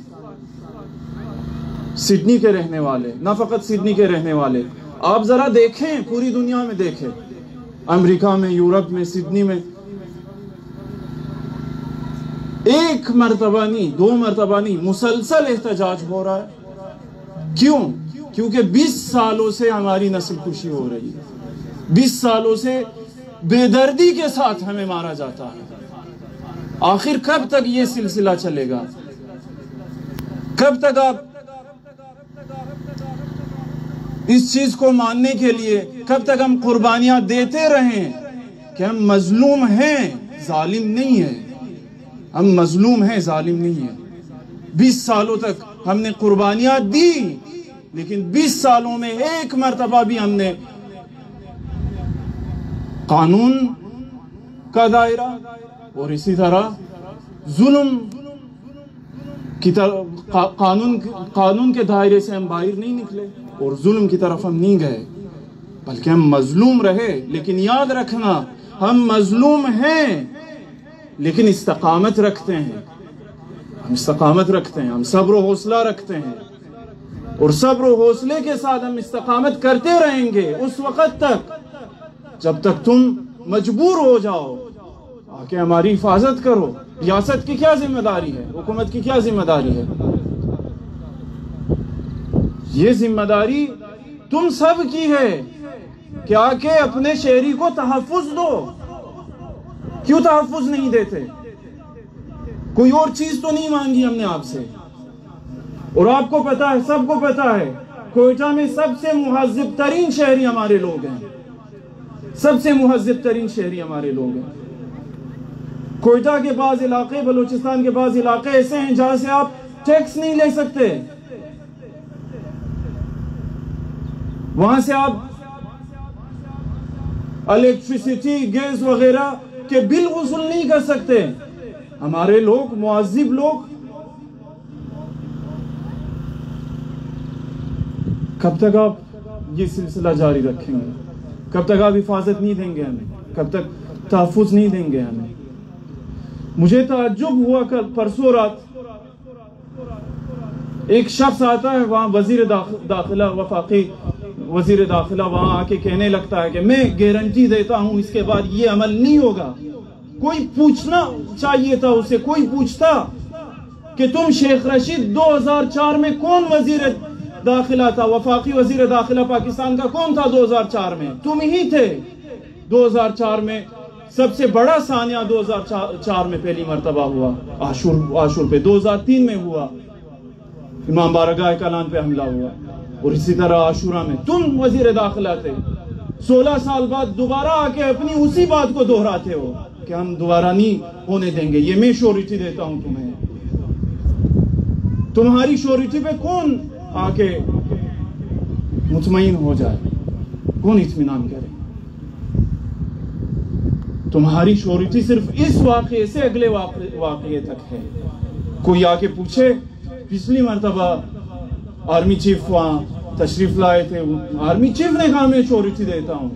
سڈنی کے رہنے والے نہ فقط سڈنی کے رہنے والے آپ ذرا دیکھیں پوری دنیا میں دیکھیں امریکہ میں یورپ میں سڈنی میں۔ ایک مرتبہ نہیں دو مرتبہ نہیں مسلسل احتجاج ہو رہا ہے۔ کیوں؟ کیونکہ بیس سالوں سے ہماری نسل کشی ہو رہی ہے۔ بیس سالوں سے بے دردی کے ساتھ ہمیں مارا جاتا ہے۔ آخر کب تک یہ سلسلہ چلے گا؟ کب تک آپ اس چیز کو ماننے کے لیے کب تک ہم قربانیاں دیتے رہیں کہ ہم مظلوم ہیں، ظالم نہیں ہیں۔ ہم مظلوم ہیں، ظالم نہیں ہیں۔ بیس سالوں تک ہم نے قربانیاں دی لیکن بیس سالوں میں ایک مرتبہ بھی ہم نے قانون کا دائرہ اور اسی طرح ظلم کی طرف قانون قانون کے دائرے سے ہم باہر نہیں نکلے اور ظلم کی طرف ہم نہیں گئے۔ بلکہ ہم مظلوم رہے، لیکن یاد رکھنا، ہم مظلوم ہیں، لیکن استقامت رکھتے ہیں۔ ہم استقامت رکھتے ہیں، ہم صبر و حوصلہ رکھتے ہیں۔ اور صبر و حوصلے کے ساتھ ہم استقامت کرتے رہیں گے اس وقت تک جب تک تم مجبور ہو جاؤ۔ آکے ہماری حفاظت کرو۔ ریاست کی کیا ذمہ داری ہے؟ حکومت کی کیا ذمہ داری ہے؟ یہ ذمہ داری تم سب کی ہے کہ آکے اپنے شہری کو تحفظ دو۔ کیوں تحفظ نہیں دیتے؟ کوئی اور چیز تو نہیں مانگی ہم نے آپ سے۔ اور آپ کو پتا ہے، سب کو پتا ہے، کوئٹہ میں سب سے مہذب ترین شہری ہمارے لوگ ہیں۔ سب سے مہذب ترین شہری ہمارے لوگ ہیں۔ کوئٹہ کے بعض علاقے، بلوچستان کے بعض علاقے ایسے ہیں جہاں سے آپ ٹیکس نہیں لے سکتے۔ وہاں سے آپ الیکٹریسٹی گیس وغیرہ کے بل وصول نہیں کر سکتے۔ ہمارے لوگ معذب لوگ کب تک آپ یہ سلسلہ جاری رکھیں گے؟ کب تک آپ حفاظت نہیں دیں گے ہمیں؟ کب تک تحفظ نہیں دیں گے ہمیں؟ مجھے تعجب ہوا کل پرسوں رات ایک شخص آتا ہے، وہاں وزیر داخلہ، وفاقی وزیر داخلہ وہاں آ کے کہنے لگتا ہے کہ میں گارنٹی دیتا ہوں، اس کے بعد یہ عمل نہیں ہوگا۔ کوئی پوچھنا چاہیے تھا اسے، کوئی پوچھتا کہ تم شیخ رشید دو ہزار چار میں کون وزیر داخلہ تھا، وفاقی وزیر داخلہ پاکستان کا کون تھا دوہزار چار میں؟ تم ہی تھے۔ دوہزار چار میں سب سے بڑا ثانیہ دوہزار چار میں پہلی مرتبہ ہوا، آشور آشور پہ۔ دوہزار تین میں ہوا۔ امام بارگاہ کلان پہ حملہ ہوا۔ اور اسی طرح عاشورہ میں۔ تم وزیر داخلہ تھے۔ سولہ سال بعد دوبارہ آ کے اپنی اسی بات کو دہراتے ہو کہ ہم دوبارہ نہیں ہونے دیں گے۔ یہ میں شورٹی دیتا ہوں تمہیں۔ تمہاری شورٹی پہ کون آ کے مطمئن ہو جائے۔ کون اطمینان کرے؟ تمہاری شورٹی صرف اس واقعے سے اگلے واقعے تک ہے۔ کوئی آ کے پوچھے؟ پچھلی مرتبہ آرمی چیف وہاں تشریف لائے تھے۔ آرمی چیف نے کہا، میں شورٹی دیتا ہوں۔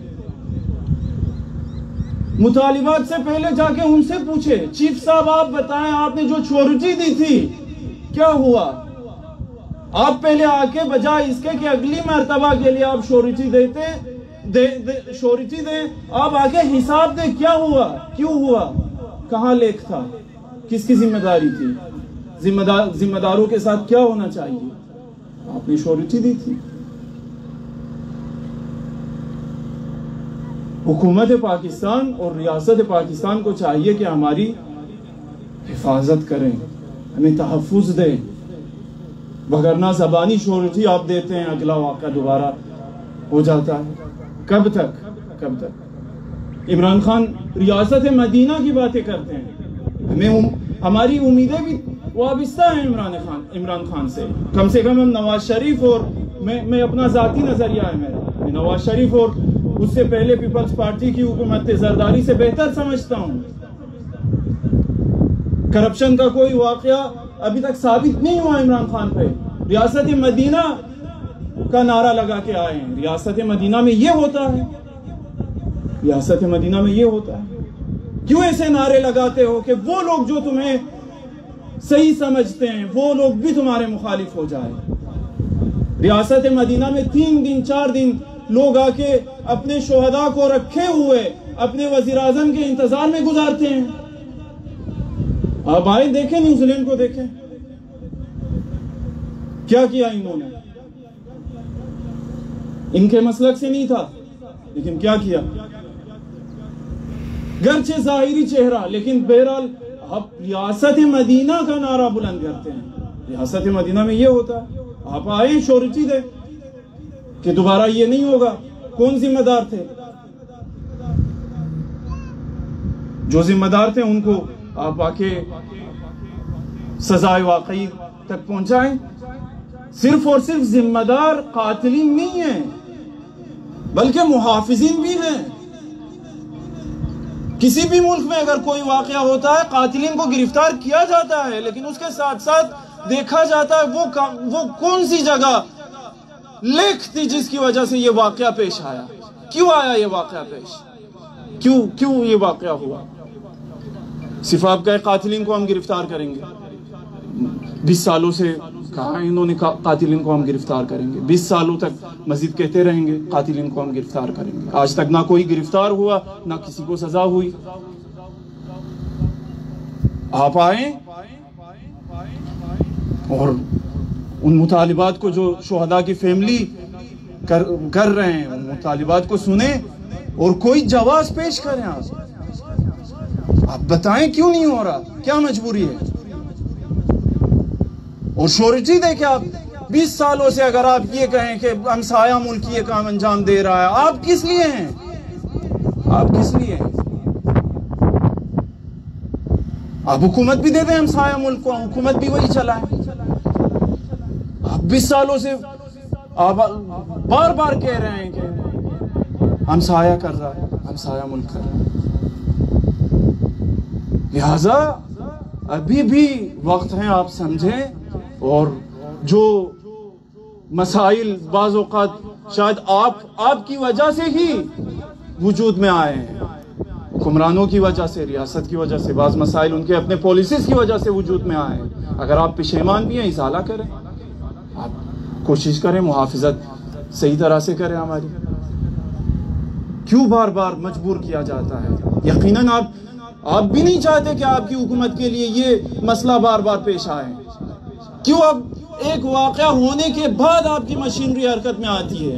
مطالبات سے پہلے جا کے ان سے پوچھے۔ چیف صاحب، آپ بتائیں، آپ نے جو چھوڑتی دی تھی، کیا ہوا؟ آپ پہلے آ کے بجائے اس کے کہ اگلی مرتبہ کے لیے آپ شورٹی دیتے شورٹی دیں۔ آپ آگے حساب دیں، کیا ہوا؟ کیوں ہوا؟ کہاں لیک تھا؟ کس کی ذمہ داری تھی؟ ذمہ داروں کے ساتھ کیا ہونا چاہیے؟ آپ نے شورٹی دی تھی۔ حکومت پاکستان اور ریاست پاکستان کو چاہیے کہ ہماری حفاظت کریں، ہمیں تحفظ دیں۔ بغرنا زبانی شورٹی آپ دیتے ہیں، اگلا واقعہ دوبارہ ہو جاتا ہے۔ کب تک؟ کب تک؟ عمران خان ریاست مدینہ کی باتیں کرتے ہیں۔ ہمیں ہماری امیدیں بھی وابستہ ہیں عمران خان عمران خان سے۔ کم سے کم ہم نواز شریف اور میں میں اپنا ذاتی نظریہ ہے میرا۔ نواز شریف اور اس سے پہلے پیپلز پارٹی کی حکومت زرداری سے بہتر سمجھتا ہوں۔ کرپشن کا کوئی واقعہ ابھی تک ثابت نہیں ہوا عمران خان پہ۔ ریاست مدینہ کا نعرہ لگا کے آئے ہیں۔ ریاست مدینہ میں یہ ہوتا ہے۔ ریاست مدینہ میں یہ ہوتا ہے۔ کیوں ایسے نعرے لگاتے ہو کہ وہ لوگ جو تمہیں صحیح سمجھتے ہیں، وہ لوگ بھی تمہارے مخالف ہو جائے ریاست مدینہ میں تین دن، چار دن لوگ آ کے اپنے شہداء کو رکھے ہوئے، اپنے وزیر اعظم کے انتظار میں گزارتے ہیں۔ آپ آئے دیکھیں نیوزی لینڈ کو دیکھیں۔ کیا کیا انہوں نے؟ ان کے مسلک سے نہیں تھا، لیکن کیا کیا؟ گرچہ ظاہری چہرہ، لیکن بہرحال آپ ریاست مدینہ کا نعرہ بلند کرتے ہیں۔ ریاست مدینہ میں یہ ہوتا ہے، آپ آئے شورچی دے کہ دوبارہ یہ نہیں ہوگا۔ کون ذمہ دار تھے؟ جو ذمہ دار تھے ان کو آپ سزائے واقعی تک پہنچائیں۔ صرف اور صرف ذمہ دار قاتلین نہیں ہیں، بلکہ محافظین بھی ہیں۔ کسی بھی ملک میں اگر کوئی واقعہ ہوتا ہے، قاتلین کو گرفتار کیا جاتا ہے، لیکن اس کے ساتھ ساتھ دیکھا جاتا ہے وہ وہ کون سی جگہ لکھ تھی جس کی وجہ سے یہ واقعہ پیش آیا؟ کیوں آیا یہ واقعہ پیش؟ کیوں کیوں یہ واقعہ ہوا؟ صفاب کا قاتلین کو ہم گرفتار کریں گے۔ بیس سالوں سے کہا انہوں نے قاتلین کو ہم گرفتار کریں گے۔ بیس سالوں تک مزید کہتے رہیں گے، قاتلین کو ہم گرفتار کریں گے۔ آج تک نہ کوئی گرفتار ہوا، نہ کسی کو سزا ہوئی۔ آپ آئیں اور ان مطالبات کو جو شہداء کی فیملی کر رہے ہیں، ان مطالبات کو سنیں اور کوئی جواز پیش کریں آپ۔ آپ بتائیں کیوں نہیں ہو رہا؟ کیا مجبوری ہے؟ اور شورجی دے کہ آپ، بیس سالوں سے اگر آپ یہ کہیں کہ ہمسایہ ملک یہ کام انجام دے رہا ہے، آپ کس لیے ہیں؟ آپ کس لیے ہیں؟ آپ حکومت بھی دے دیں ہمسایہ ملک کو، حکومت بھی وہی چلائیں۔ آپ بیس سالوں سے آپ بار بار کہہ رہے ہیں کہ ہمسایہ کر رہا ہے ہمسایہ ملک کر رہا ہے لہذا ابھی بھی وقت ہے آپ سمجھیں۔ اور جو مسائل بعض اوقات شاید آپ آپ کی وجہ سے ہی وجود میں آئے ہیں۔ حکمرانوں کی وجہ سے، ریاست کی وجہ سے، بعض مسائل ان کے اپنے پالیسیز کی وجہ سے وجود میں آئے ہیں۔ اگر آپ پشیمان بھی ہیں، ازالہ کریں۔ آپ کوشش کریں، محافظت صحیح طرح سے کریں ہماری۔ کیوں بار بار مجبور کیا جاتا ہے؟ یقیناً آپ آپ بھی نہیں چاہتے کہ آپ کی حکومت کے لیے یہ مسئلہ بار بار پیش آئے۔ کیوں اب ایک واقعہ ہونے کے بعد آپ کی مشینری حرکت میں آتی ہے؟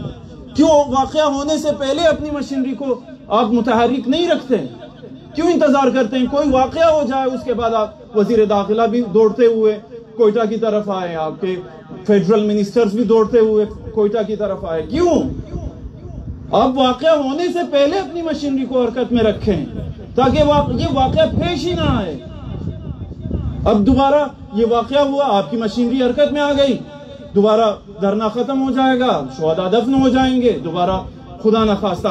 کیوں واقعہ ہونے سے پہلے اپنی مشینری کو آپ متحرک نہیں رکھتے؟ کیوں انتظار کرتے ہیں؟ کوئی واقعہ ہو جائے، اس کے بعد آپ وزیر داخلہ بھی دوڑتے ہوئے کوئٹہ کی طرف آئے، آپ کے فیڈرل منسٹرز بھی دوڑتے ہوئے کوئٹہ کی طرف آئے۔ کیوں؟ آپ واقعہ ہونے سے پہلے اپنی مشینری کو حرکت میں رکھیں۔ تاکہ یہ واقعہ پیش ہی نہ آئے۔ اب دوبارہ یہ واقعہ ہوا، آپ کی مشینری حرکت میں آ گئی۔ دوبارہ دھرنا ختم ہو جائے گا شہدہ دفن ہو جائیں گے۔ دوبارہ خدا نخواستہ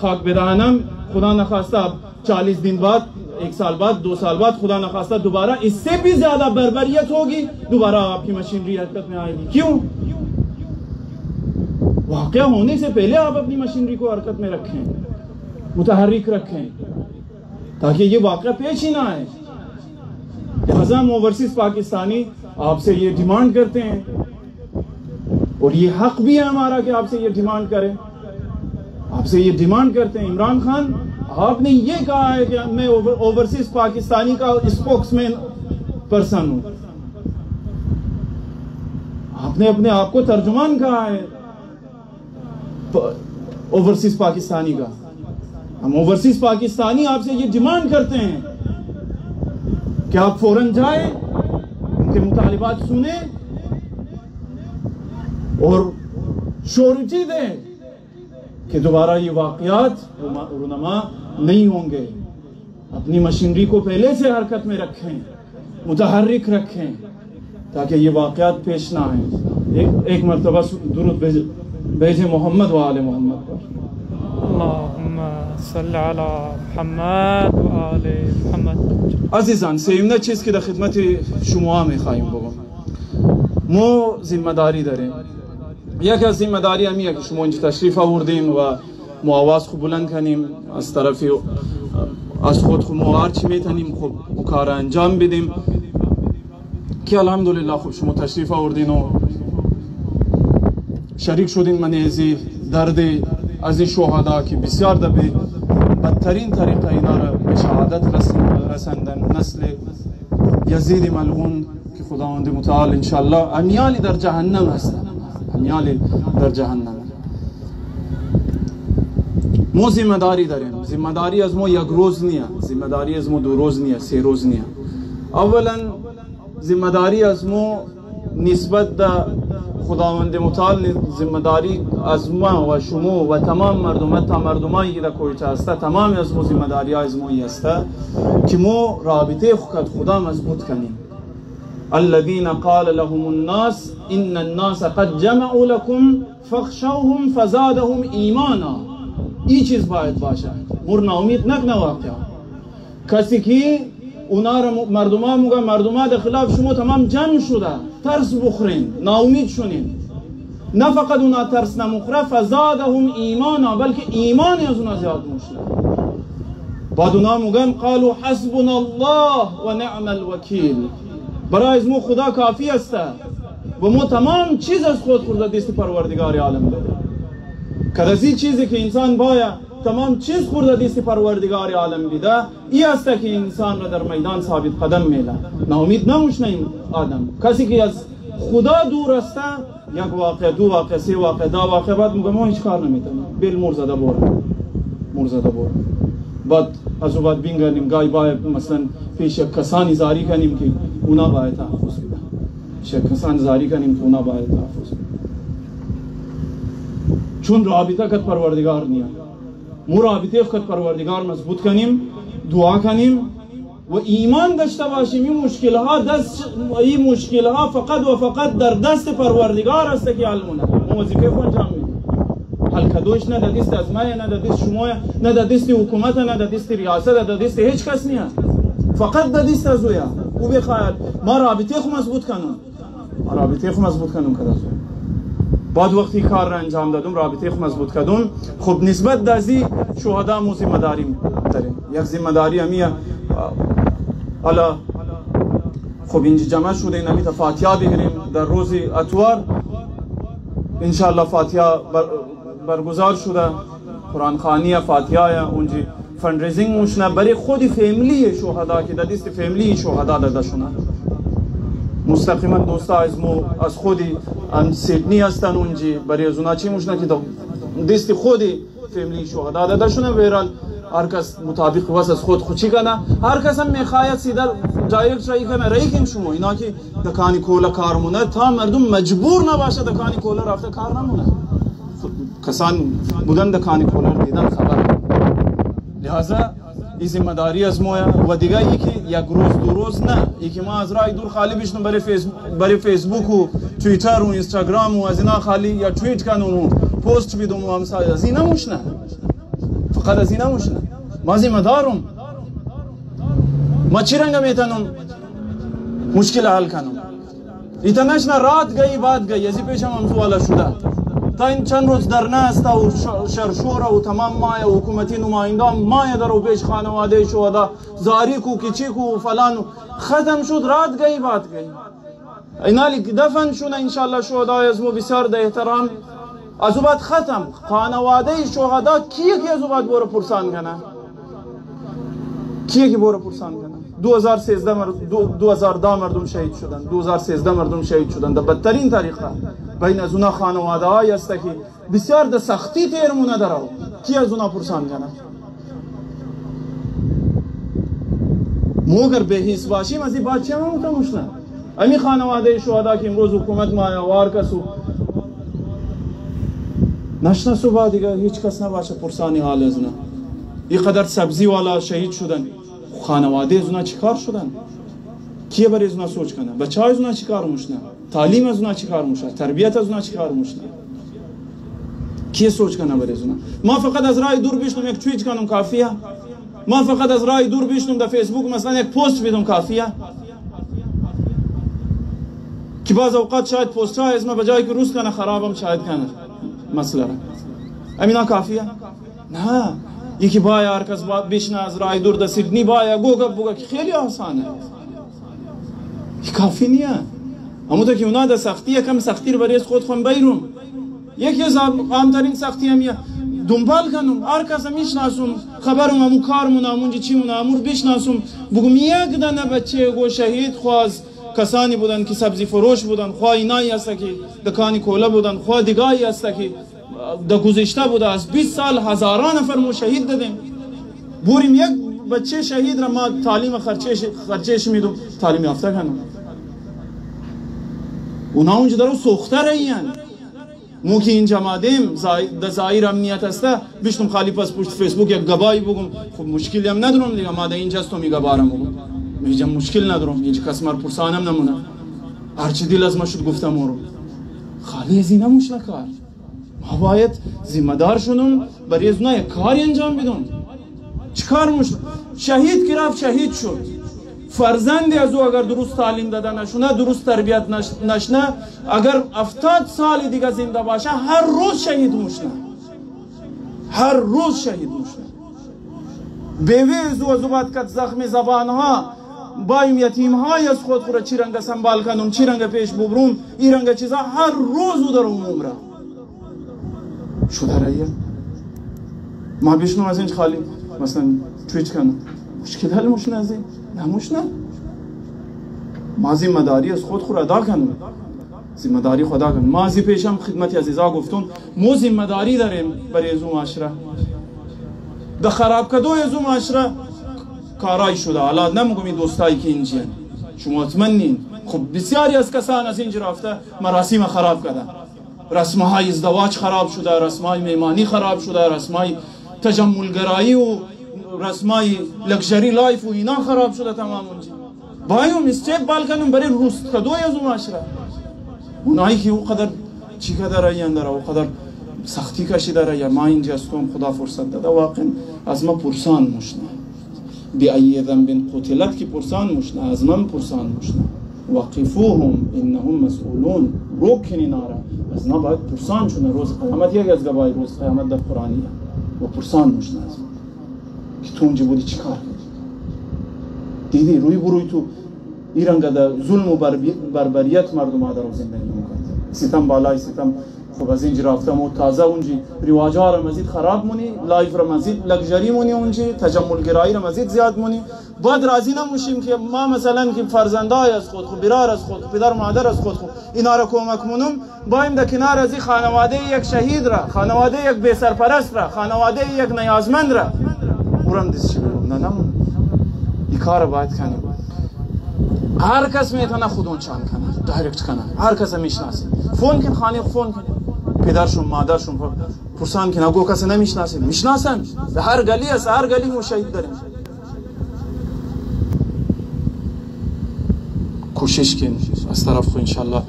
خاک بدانم خدا نخواستہ اب چالیس دن بعد، ایک سال بعد، دو سال بعد خدا نخواستہ دوبارہ اس سے بھی زیادہ بربریت ہوگی۔ دوبارہ آپ کی مشینری حرکت میں آئے گی۔ کیوں؟ واقعہ ہونے سے پہلے آپ اپنی مشینری کو حرکت میں رکھیں، متحرک رکھیں۔ تاکہ یہ واقعہ پیش ہی نہ آئے۔ لہذا ہم اوورسیز پاکستانی آپ سے یہ ڈیمانڈ کرتے ہیں۔ اور یہ حق بھی ہے ہمارا کہ آپ سے یہ ڈیمانڈ کریں۔ آپ سے یہ ڈیمانڈ کرتے ہیں۔ عمران خان، آپ نے یہ کہا ہے کہ میں اوورسیز پاکستانی کا اسپوکس مین پرسن ہوں۔ آپ نے اپنے آپ کو ترجمان کہا ہے۔ اوورسیز پاکستانی کا۔ ہم اوورسیز پاکستانی آپ سے یہ ڈیمانڈ کرتے ہیں کہ آپ فوراً جائیں، ان کے مطالبات سنیں اور شورجی دیں کہ دوبارہ یہ واقعات رونما نہیں ہوں گے۔ اپنی مشینری کو پہلے سے حرکت میں رکھیں، متحرک رکھیں تاکہ یہ واقعات پیش نہ آئیں۔ ایک مرتبہ درود بیجے محمد و آل محمد پر۔ اللهم صل على محمد و آل محمد عزیزان سیمنه چیز که در خدمت شما میخواییم بگم ما ذمه داری داریم یکی از ذمه داری همیه که شما اینجا تشریف آوردیم و ما آواز خوب بلند کنیم از طرف از خود خود ما هر چی می‌تونیم خب کار انجام بدیم که الحمدلله خب شما تشریف آوردین و شریک شدین من ازی درد از این شهدا که بسیار در به بدترین طریقه اینا را به شهادت رسندن. نسل یزید ملعون که خداوند متعال انشالله امیالی در جهنم هستن امیالی در جهنم. مو ذمہ داری داریم. ذمہ داری از مو یک روز نیه. ذمہ داری از مو دو روز نیه. سه روز نیه. اولا ذمہ داری از مو نسبت دا خداوند متعال ذمہ داری از ما و شما و تمام مردم تا مردمایی که در کویت هسته تمام از مو ذمہ داری از مو هسته که مو رابطه خود خدا مضبوط کنیم. الذين قال لهم الناس إن الناس قد جمعوا لكم فاخشوهم فزادهم ایمانا. این چیز باید باشه. مر ناامید نکنه واقعا. کسی که اونا را مردما موگه مردما در خلاف شما تمام جمع شده. ترس بخورین ناامید شونین. نه فقط اونا ترس نمخوره فزادهم ایمانا بلکه ایمانی از اونا زیاد میشه بعد اونا میگن قالوا حسبنا الله و نعم الوکیل. برای از مو خدا کافی است. و مو تمام چیز از خود خورده دست پروردگار عالم داده که چیزی که انسان باید تمام چیز خورده دست پروردگار عالم دیده. ای است که انسان را در میدان ثابت قدم میله ناامید نموشنه این آدم. کسی که از خدا دور است یک واقع دو واقع سه واقع دا واقع بعد میگه ما هیچ کار نمی‌تونم بیل مرزده بوره مرزده بوره بعد از او بعد بینگریم گای باید مثلا پیش کسانی زاری کنیم که اونا باید تحفظ بده. پیش کسان زاری کنیم که اونا باید تحفظ بده. چون رابطه کت پروردگار نیا مو رابطه کت پروردگار مضبوط کنیم دعا کنیم و ایمان داشته باشیم. این مشکل ها دست این مشکل ها فقط و فقط در دست پروردگار است که حل مونه. ما وظیفه خود انجام حل کدوش نه دست از مایه نه دست شما نه دست حکومت نه دست ریاست نه دست هیچ کس نیه فقط دست از او بخواهد ما رابطه خو مضبوط کنم. ما رابطه خو مضبوط کنم کداز بعد وقتی کار را انجام دادم رابطه خو مضبوط کردم. خب نسبت دازی شهدا مو ذمہ داری داریم یک ذمہ داری همیه حالا خب اینجا جمع شده این همی فاتحه بگیریم. در روز اتوار انشاءالله فاتحه بر برگزار شده. قرآن خانی فاتحه اونجا فندریزینگ موشنه برای خود فیملی شهدا که در دست فیملی شهدا داده شونه مستقیما دوستا از مو از خودی ان سیدنی هستن اونجا برای از اونا چی موشنه که دست خودی فیملی شهدا داده شونه بیرال هر کس مطابق وس از خود خوچی کنه. هر کس هم می‌خواید سیده دایرکت رای کنه. رای کن شما. اینا که دکانی کولا کار مونه تا مردم مجبور نباشه دکانی کولا رفته کار نمونه. کسان بودن دکانی کولا دیدن خبر. لہذا این ذمہ داری از مویا و دیگه ای که یک روز دو روز نه ای که ما از رای دور خالی بشنم برای فیس برای فیسبوک و توییتر و اینستاگرام و از اینا خالی یا توییت کنم و پست بدم و همسایه از اینا مشنه فقط از اینا مشنه ما ذمہ دارم ما چی رنگ میتونم مشکل حل کنم ایتنش نه رات گئی بعد گئی ازی پیشم هم والا شده تا این چند روز در نست و شرشور و تمام مایه حکومتی نمایندان مایه در و پیش خانواده شهدا. زاری کو کچی کو فلان. ختم شد رات گئی بعد گئی. اینالی دفن شونه انشالله شهدای از مو بسیار ده احترام. از بعد ختم. خانواده شهدا کیه که از بعد برو پرسان کنه؟ کیه که برو پرسان کنه 2013 مرد 2010 مردم شهید شدن. 2013 مردم شهید شدن. در بدترین طریقه بین از اونا خانواده های است که بسیار در سختی تیرمونه درو کی از پرسان کنه؟ مو اگر به حس باشیم از این بات چه مشنه امی خانواده شهدا که امروز حکومت ما وار کسو نشناسو با دیگه هیچ کس نباشه پرسانی حال از این قدر سبزی والا شهید شدن. خانواده از اونا چیکار شدن؟ کیه برای از اونا سوچ کنه بچه های از اونا چیکار موشنه تعلیم از اونا چیکار موشه تربیت از اونا چیکار موشنه کیه سوچ کنه برای از اونا؟ ما فقط از رای دور بیشتم یک توییت کنم کافیه؟ ما فقط از رای دور بیشتم در فیسبوک مثلا یک پست بدم کافیه؟ که بعض اوقات شاید پست های از ما بجای که روز کنه خرابم شاید کنه. مسئله امینا کافیه؟ نه. یکی باید هر کس بشنه از رای دور در سیدنی باید گوگا بوگا که خیلی آسانه کافی نیه اما تو که اونا در سختی کم سختی رو برای خود خون بیرون یکی از عامترین سختی هم یه دنبال کنم هر کس می‌شناسم خبرم همون کارمون همونجا چیمون همون بشناسم بگم یک دانه بچه گو شهید خواست کسانی بودن که سبزی فروش بودن خواه اینایی هست که دکانی کوله بودن خواه دیگایی هست که در گذشته بوده از 20 سال هزاران نفر ما شهید دادیم. بوریم یک بچه شهید را ما تعلیم خرچش خرچش میدم تعلیم یافته کنم اونا اونجا دارو سوخته رهیان مو که اینجا مادیم در زایر امنیت هسته بشتم خالی پس پشت فیسبوک یک گبایی بگم. خب مشکلی هم ندارم دیگه. ما در اینجا هستم گبارم بگم. میگم مشکل ندارم. اینجا کس مر پرسانم نمونه. هرچی دل از ما شد گفتم رو. خالی از این نموش ما باید ذمه دار شدم برای یک کاری انجام بدم چیکار مش شهید که شهید شد فرزندی از او اگر درست تعلیم داده نشونه درست تربیت نشنه اگر افتاد سال دیگه زنده باشه هر روز شهید مشنه هر روز شهید مشنه بیوی از او از باید کت زخم زبان ها بایم یتیم های از خود خورا چی رنگ سنبال کنم چی رنگ پیش ببروم این رنگ چیزا هر روز او در عموم را شده ما بشنم از اینج خالی. مثلا تویچ کنم؟ مشکل حل مش نزی نموش نه ما ذمه داری از خود خود ادا کنم. ذمه داری خدا کنم. ما زی پیشم خدمت عزیزا گفتم. مو ذمه داری داریم برای از معاشره. د خراب کدو از معاشره. کارای شده. حالا نمیگم این دوستایی که اینجا شما مطمئنین؟ خب بسیاری از کسان از اینجا رفته. مراسم خراب کردن. رسم های ازدواج خراب شده رسم های میمانی خراب شده رسم های تجملگرایی و رسم های لکشری لایف و اینا خراب شده تمام اونجا. بایم استیپ بال کنم برای روست کدوی از اون معاشره اونایی که او قدر چی قدر ایان داره او قدر سختی کشیده را یا ما اینجا هستم خدا فرصت داده. واقعا از ما پرسان مشنه. بی ای ذنب قتلت که پرسان مشنه از من پرسان مشنه وقفوهم انهم مسئولون روکنی نارا از ما باید پرسان شونه روز قیامت یک از گواهی روز قیامت در قرآنیه و پرسان مشنه از که تو اونجا بودی چی کار کردی دیدی روی بروی تو ایران در ظلم و بربریت مردم ها در زندگی می‌کرد ستم بالای ستم خب از اینجا رفتم و تازه اونجا رواج ها را مزید خراب مونی لایف را مزید لگژری مونی اونجا تجمل گرایی را مزید زیاد مونی. بعد راضی نموشیم که ما مثلا که فرزندای از خود خود برار از خود پدر مادر از خود خود اینا را کمک مونم. بایم در کنار از این خانواده یک شهید را خانواده یک بی را خانواده یک نیازمند را. اورم دیس چی نه نمون این کار باید کنیم. هر کس می‌تونه خودون چان کنه دایرکت کنه. هر کس می‌شناسه. فون کن خانه فون کن. پدرشون مادرشون پرسان که نگو کسی نمی‌شناسه. می‌شناسن. به هر گلی است هر گلی مشاهد داریم کوشش کن. از طرف خود انشالله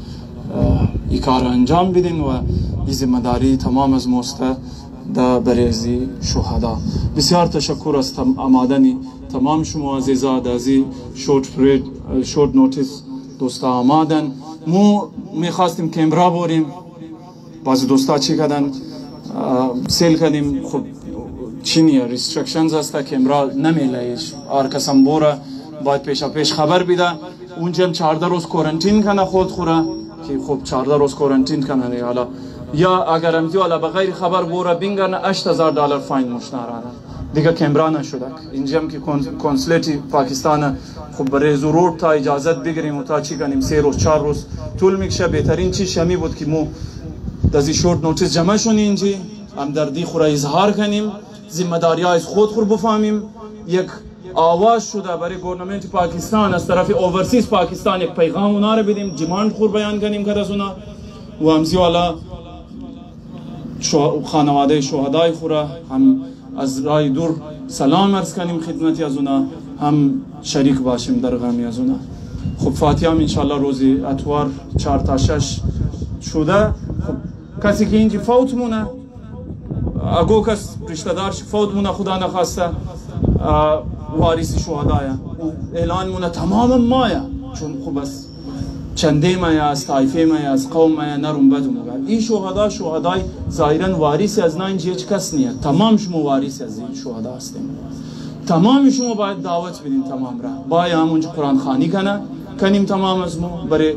این کار انجام بدین و این ذمه تمام از موسته در بریزی شهدا. بسیار تشکر از آمدنی تمام شما عزیزا از شورت پرید شورت نوتیس دوستا آمدن مو می‌خواستیم کمرا بوریم بعضی دوستا چی کردن سیل کردیم خب چی نیه ریسترکشنز هسته کمرا نمیله ایش هر کسم بوره باید پیش خبر بیده اونجا هم چارده روز کورنتین کنه خود خوره که خب چارده روز کورنتین کنه حالا یا اگر امتی حالا به غیر خبر بوره بینگرنه 8000 دلار فاین مشنارانه دیگه کمرا نشده. اینجا هم که کنسولیتی پاکستان خب برای ضرور تا اجازت بگیریم و تا چی کنیم؟ سه روز چهار روز. طول میکشه. بهترین چیز شمی بود که مو دزی شورت نوتیس جمع شونی اینجی. هم دردی خورا اظهار کنیم. ذمه داری از خود خور بفهمیم. یک آواز شده برای گورنمنت پاکستان. از طرف اوورسیز پاکستان یک پیغام اونا رو بدیم. جماند خور بیان کنیم که از اونا. و همزی والا خانواده شهدای خورا هم از رای دور سلام ارز کنیم خدمتی از اونا. هم شریک باشیم در غمی از اونا. خب فاتحه هم انشالله روزی اتوار چهار تا شش شده. خب کسی که اینجا فوت مونه اگو کس رشته دار فوت مونه خدا نخواسته وارث شهدایا اعلان مونه تمام مایا چون خب بس چنده ما از طایفه ما از قوم ما نرم بدم این شهدا شهدای ظاهرا وارث از اینجا هیچ کس نیست. تمام شما وارث از این شهدا هستیم. تمام شما باید دعوت بدین تمام را. باید همونجا قرآن خانی کنه. کنیم تمام از ما. برای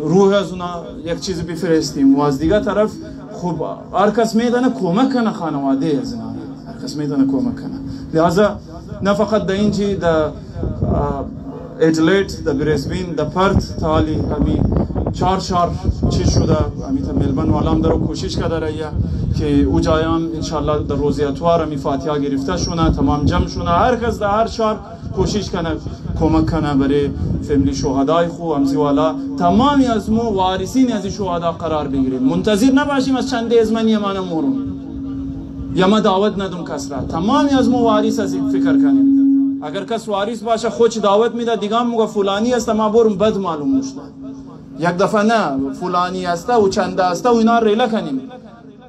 روح از اونا یک چیز بفرستیم. و از دیگه طرف خب هر کس میدانه کمک کنه خانواده از هر کس میدانه کمک کنه. لہذا نه فقط در در ایدلیت در برزبین در پرت تالی همی چار چار چیز شده؟ همی تا ملبن والام در کوشش کرده رایه که او جایان انشالله در روزی اتوار همی فاتحه گرفته شونه تمام جمع شونه هر کس در هر چار کوشش کنه کمک کنه برای فیملی شهدای خو امزی والا تمامی از مو وارثین از شهدا قرار بگیریم. منتظر نباشیم از چند ازمنی ما مورم یا ما دعوت ندم کس را تمامی از مو وارث از فکر کنیم. اگر کس وارث باشه خود دعوت میده؟ دیگه موگه فلانی است ما برم بد معلوم مشته یک دفعه نه فلانی است و چنده است و اینا ریله کنیم.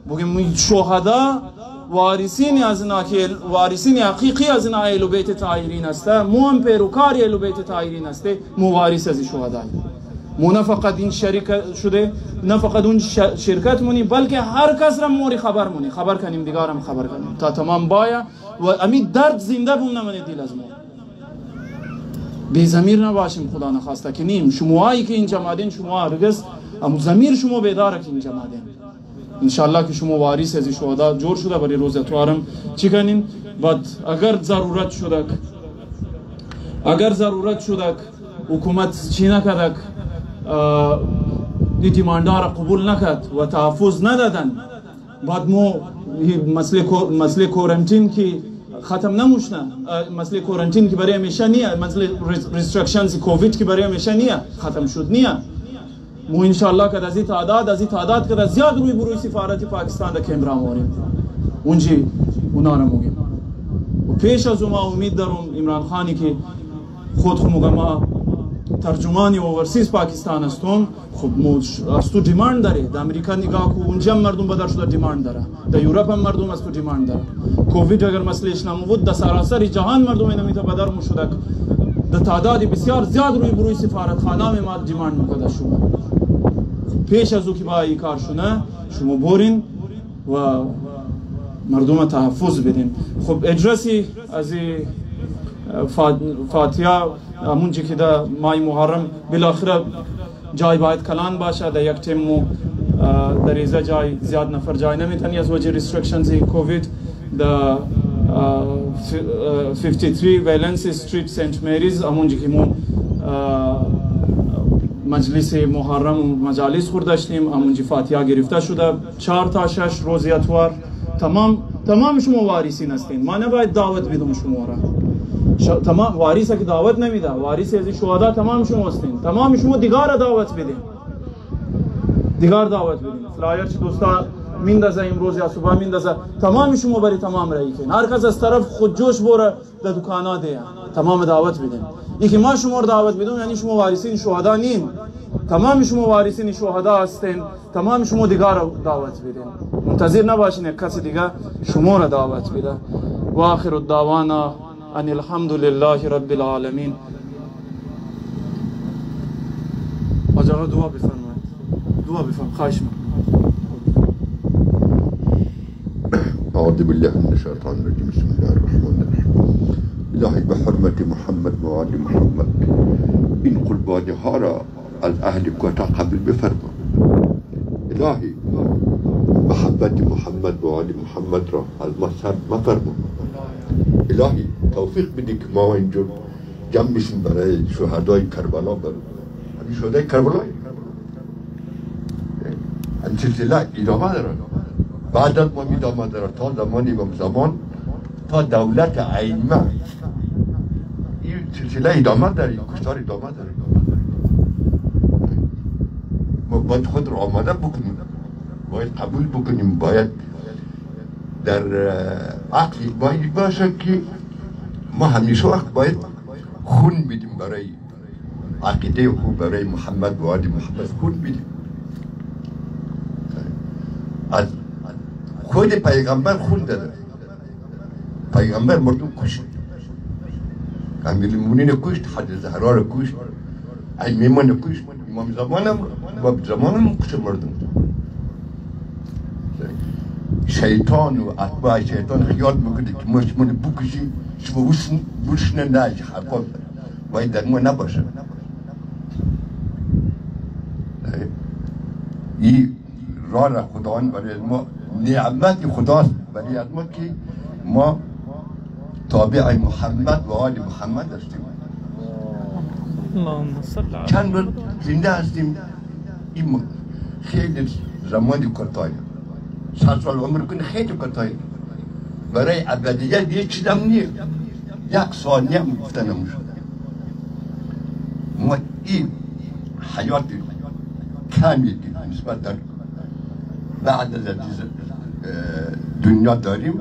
بگیم شهدا وارثین از اینا که وارثین حقیقی از اینا اهل بیت طاهرین است مو هم پیروکار اهل بیت طاهرین است مو وارث از شهدا مو نه فقط این شریک شده نه فقط اون شرکت مونی بلکه هر کس را موری خبر مونی. خبر کنیم دیگرم خبر کنیم. تا تمام بایا. و امی درد زنده بوم نمونه دیل از ما. بی زمیر نباشیم خدا نخواسته که نیم. شماهایی که اینجا مادین شما هرگز. اما زمیر شما بیداره که اینجا مادین. انشالله که شما وارث از شهدا جور شده برای روز اتوارم. چی کنین؟ بعد اگر ضرورت شدک اگر ضرورت شدک حکومت چی نکدک؟ دی دیماندا را قبول نکرد و تحفظ ندادن. بعد مو مسئله کورنتین که ختم نموشنه. مسئله کورنتین که برای همیشه نیه. مسئله ریسترکشنز کووید که برای همیشه نیه. ختم شد نیه. مو انشالله که از تعداد از تعداد که زیاد روی بروی سفارت پاکستان در کمرا موریم اونجی اونا رو موگیم. و پیش از ما امید دارم عمران خانی که خود خود ما ترجمانی اوورسیز پاکستان استون خب از تو دیماند داره. در امریکا نگاه کو اونجا مردم بدر شده دیماند داره. در یورپ هم مردم از تو دیماند داره. کووید اگر مسئله نبود در سراسر جهان مردم این میتا بدر مو شده. در تعدادی بسیار زیاد روی بروی سفارت خانه ما دیماند میکده شما. پیش از او که با این کار شونه شما بورین و مردم تحفظ بدین. خب اجرسی از فاتحه همون که در مای محرم بالاخره جای باید کلان باشه در یک تیم مو در ایزا جای زیاد نفر جای نمی‌تونی از وجه ریسترکشنز کووید در 53 ویلنس استریت سنت میریز همون که مو مجلس محرم مجالس خور داشتیم همونجا فاتحه گرفته شده چهار تا شش روز اتوار تمام تمام شما وارثین هستین ما نباید دعوت بدم شما را تمام وارث که دعوت نمیده وارث از شهدا تمام شما هستین. تمام شما دیگار دعوت بدین. دیگار دعوت بدین. فلایر چه دوستا میندازه امروز یا صبح میندازه؟ تمام شما بری تمام رایی کن هر کس از طرف خود جوش بوره در دکانا ده تمام دعوت بدین. که ما شما رو دعوت بدون یعنی شما وارثین شهدا نیم. تمام شما وارثین شهدا هستین. تمام شما دیگر رو دعوت بدین. منتظر نباشین کسی دیگه شما رو دعوت بده. و آخر الدعوانا. أن الحمد لله رب العالمين. Acaba دعا بفرما دعا بفرما خايش أعوذ بالله من الشيطان الرجيم. بسم الله الرحمن الرحيم. إلهي بحرمة محمد وعلي محمد. إن قلبا نهارا الأهل وتقبل بفرما. إلهي محبة محمد وعلي محمد راه المسار ما فرمه الهی توفیق بدی که ما اینجور جمع بشیم برای شهدای کربلا برو همین شهدای کربلا. این سلسله ادامه داره. بعد از ما ادامه داره. تا زمان امام زمان تا دولت ائمه. این سلسله ادامه داره. این کشتار ادامه داره. ما باید خود رو آماده بکنیم. باید قبول بکنیم. باید در عقل باید باشه که ما همیشه وقت باید خون بدیم برای عقیده خوب برای محمد و آل محمد خون بدیم. از خود پیغمبر خون داده. پیغمبر مردم کشت. امیر المؤمنین کشت حد زهرا رو کشت ایمیمان کشت امام زمانم و زمانم کشت مردم. شيطان وأتباع شيطان خيال مقدر مش من بوكشي شو وش وش نناجح أقول وايد مو نبشر ای راه خدان برای ما نعمت خداست. برای از ما که ما تابع محمد و آل محمد هستیم. چند بر زنده هستیم. این خیلی زمان کوتاهی صد سال عمر کنه خیلی کوتاهی برای ابدیت دیگه چیزم نیست یک ثانیه هم گفته نمیشه ما این حیات کمی نسبت در بعد از دنیا داریم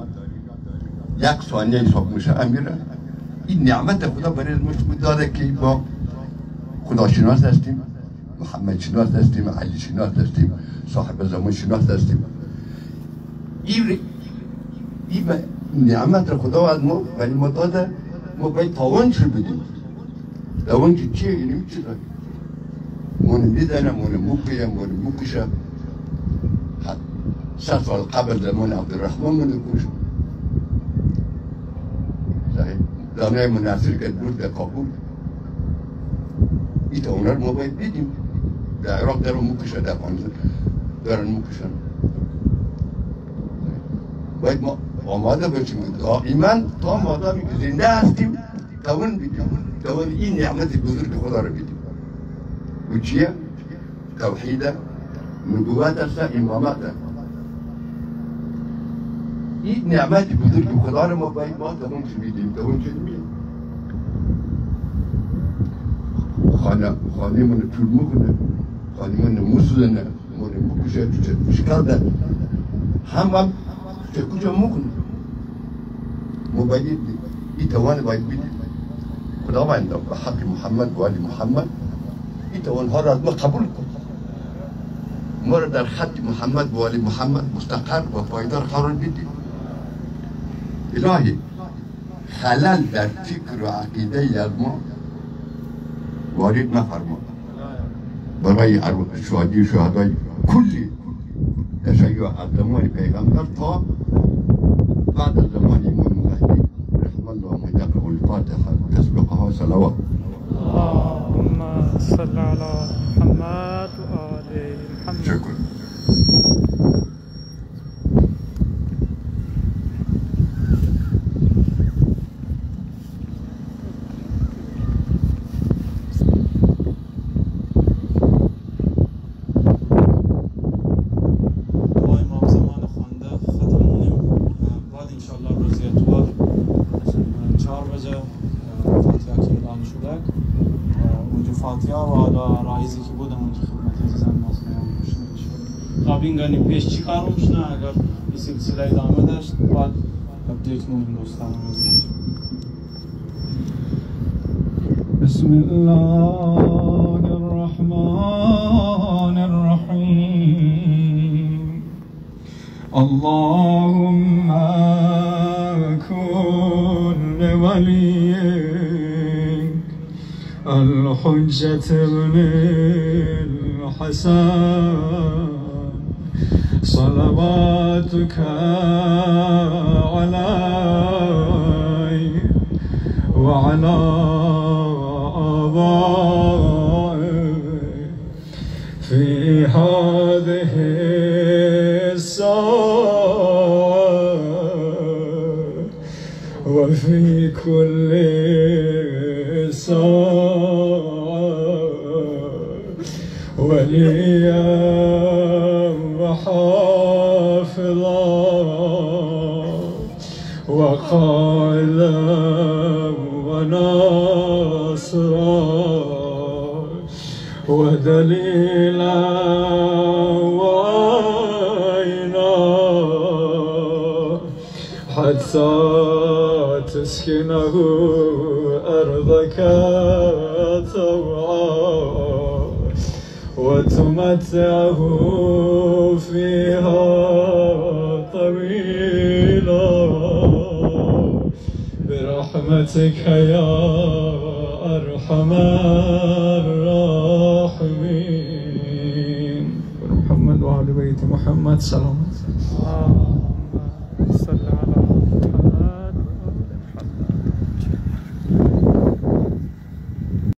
یک ثانیه حساب میشه امیره این نعمت خدا برای ما داده که ما خدا شناس هستیم محمد شناس هستیم علی شناس هستیم صاحب زمان شناس هستیم گیوری ای به نعمت را خدا از ما ولی ما داده ما باید تاوان شو بدیم تاوان که چیه یعنی میشه مونه میدنه مونه مکویم مونه مکشم صد سال قبل زمان عبدالرحمن ملکوش صحیح دانه مناصر که دور در کابول این تاونر ما باید بدیم در عراق دارو مکشه در افغانستان دارن مکشن Ve Amada bölçümün daimen tam adam üzerinde astim. Tavın tavın iyi nimeti buzur kadar biliyor. Üçüye tevhide, nübüvvet ise imamet. İyi nimeti buzur kadar mı bay ma tavın bildiğim tavın bilmiyor. Hana, hanımın türmüğünü, hanımın muzlunu, hanımın kuşa tüçetmiş kadar. Hamam te kujo mukun mo bayi ita wani bayi bidi طبعا لو بحق محمد وآل محمد. إنت ونهار ما قبولكم مرد الحد محمد وآل محمد. مستقر وبايدار قرار بدي إلهي خلل در فكر وعقيدة يلما وارد ما. فرما برای شهادی شهدای کلی. تشیع از زمان پیغمبر تا بعد زمان امام مهدی رحم الله من يقرأ الفاتحة تسبقها صلوات. اللهم صل على محمد وآل محمد. شكرا. قارون شنو قال السلسله اذا ما دارش طبال بديتهم الوسطى بسم الله الرحمن الرحيم اللهم كن لوليك الحجة بن الحسن.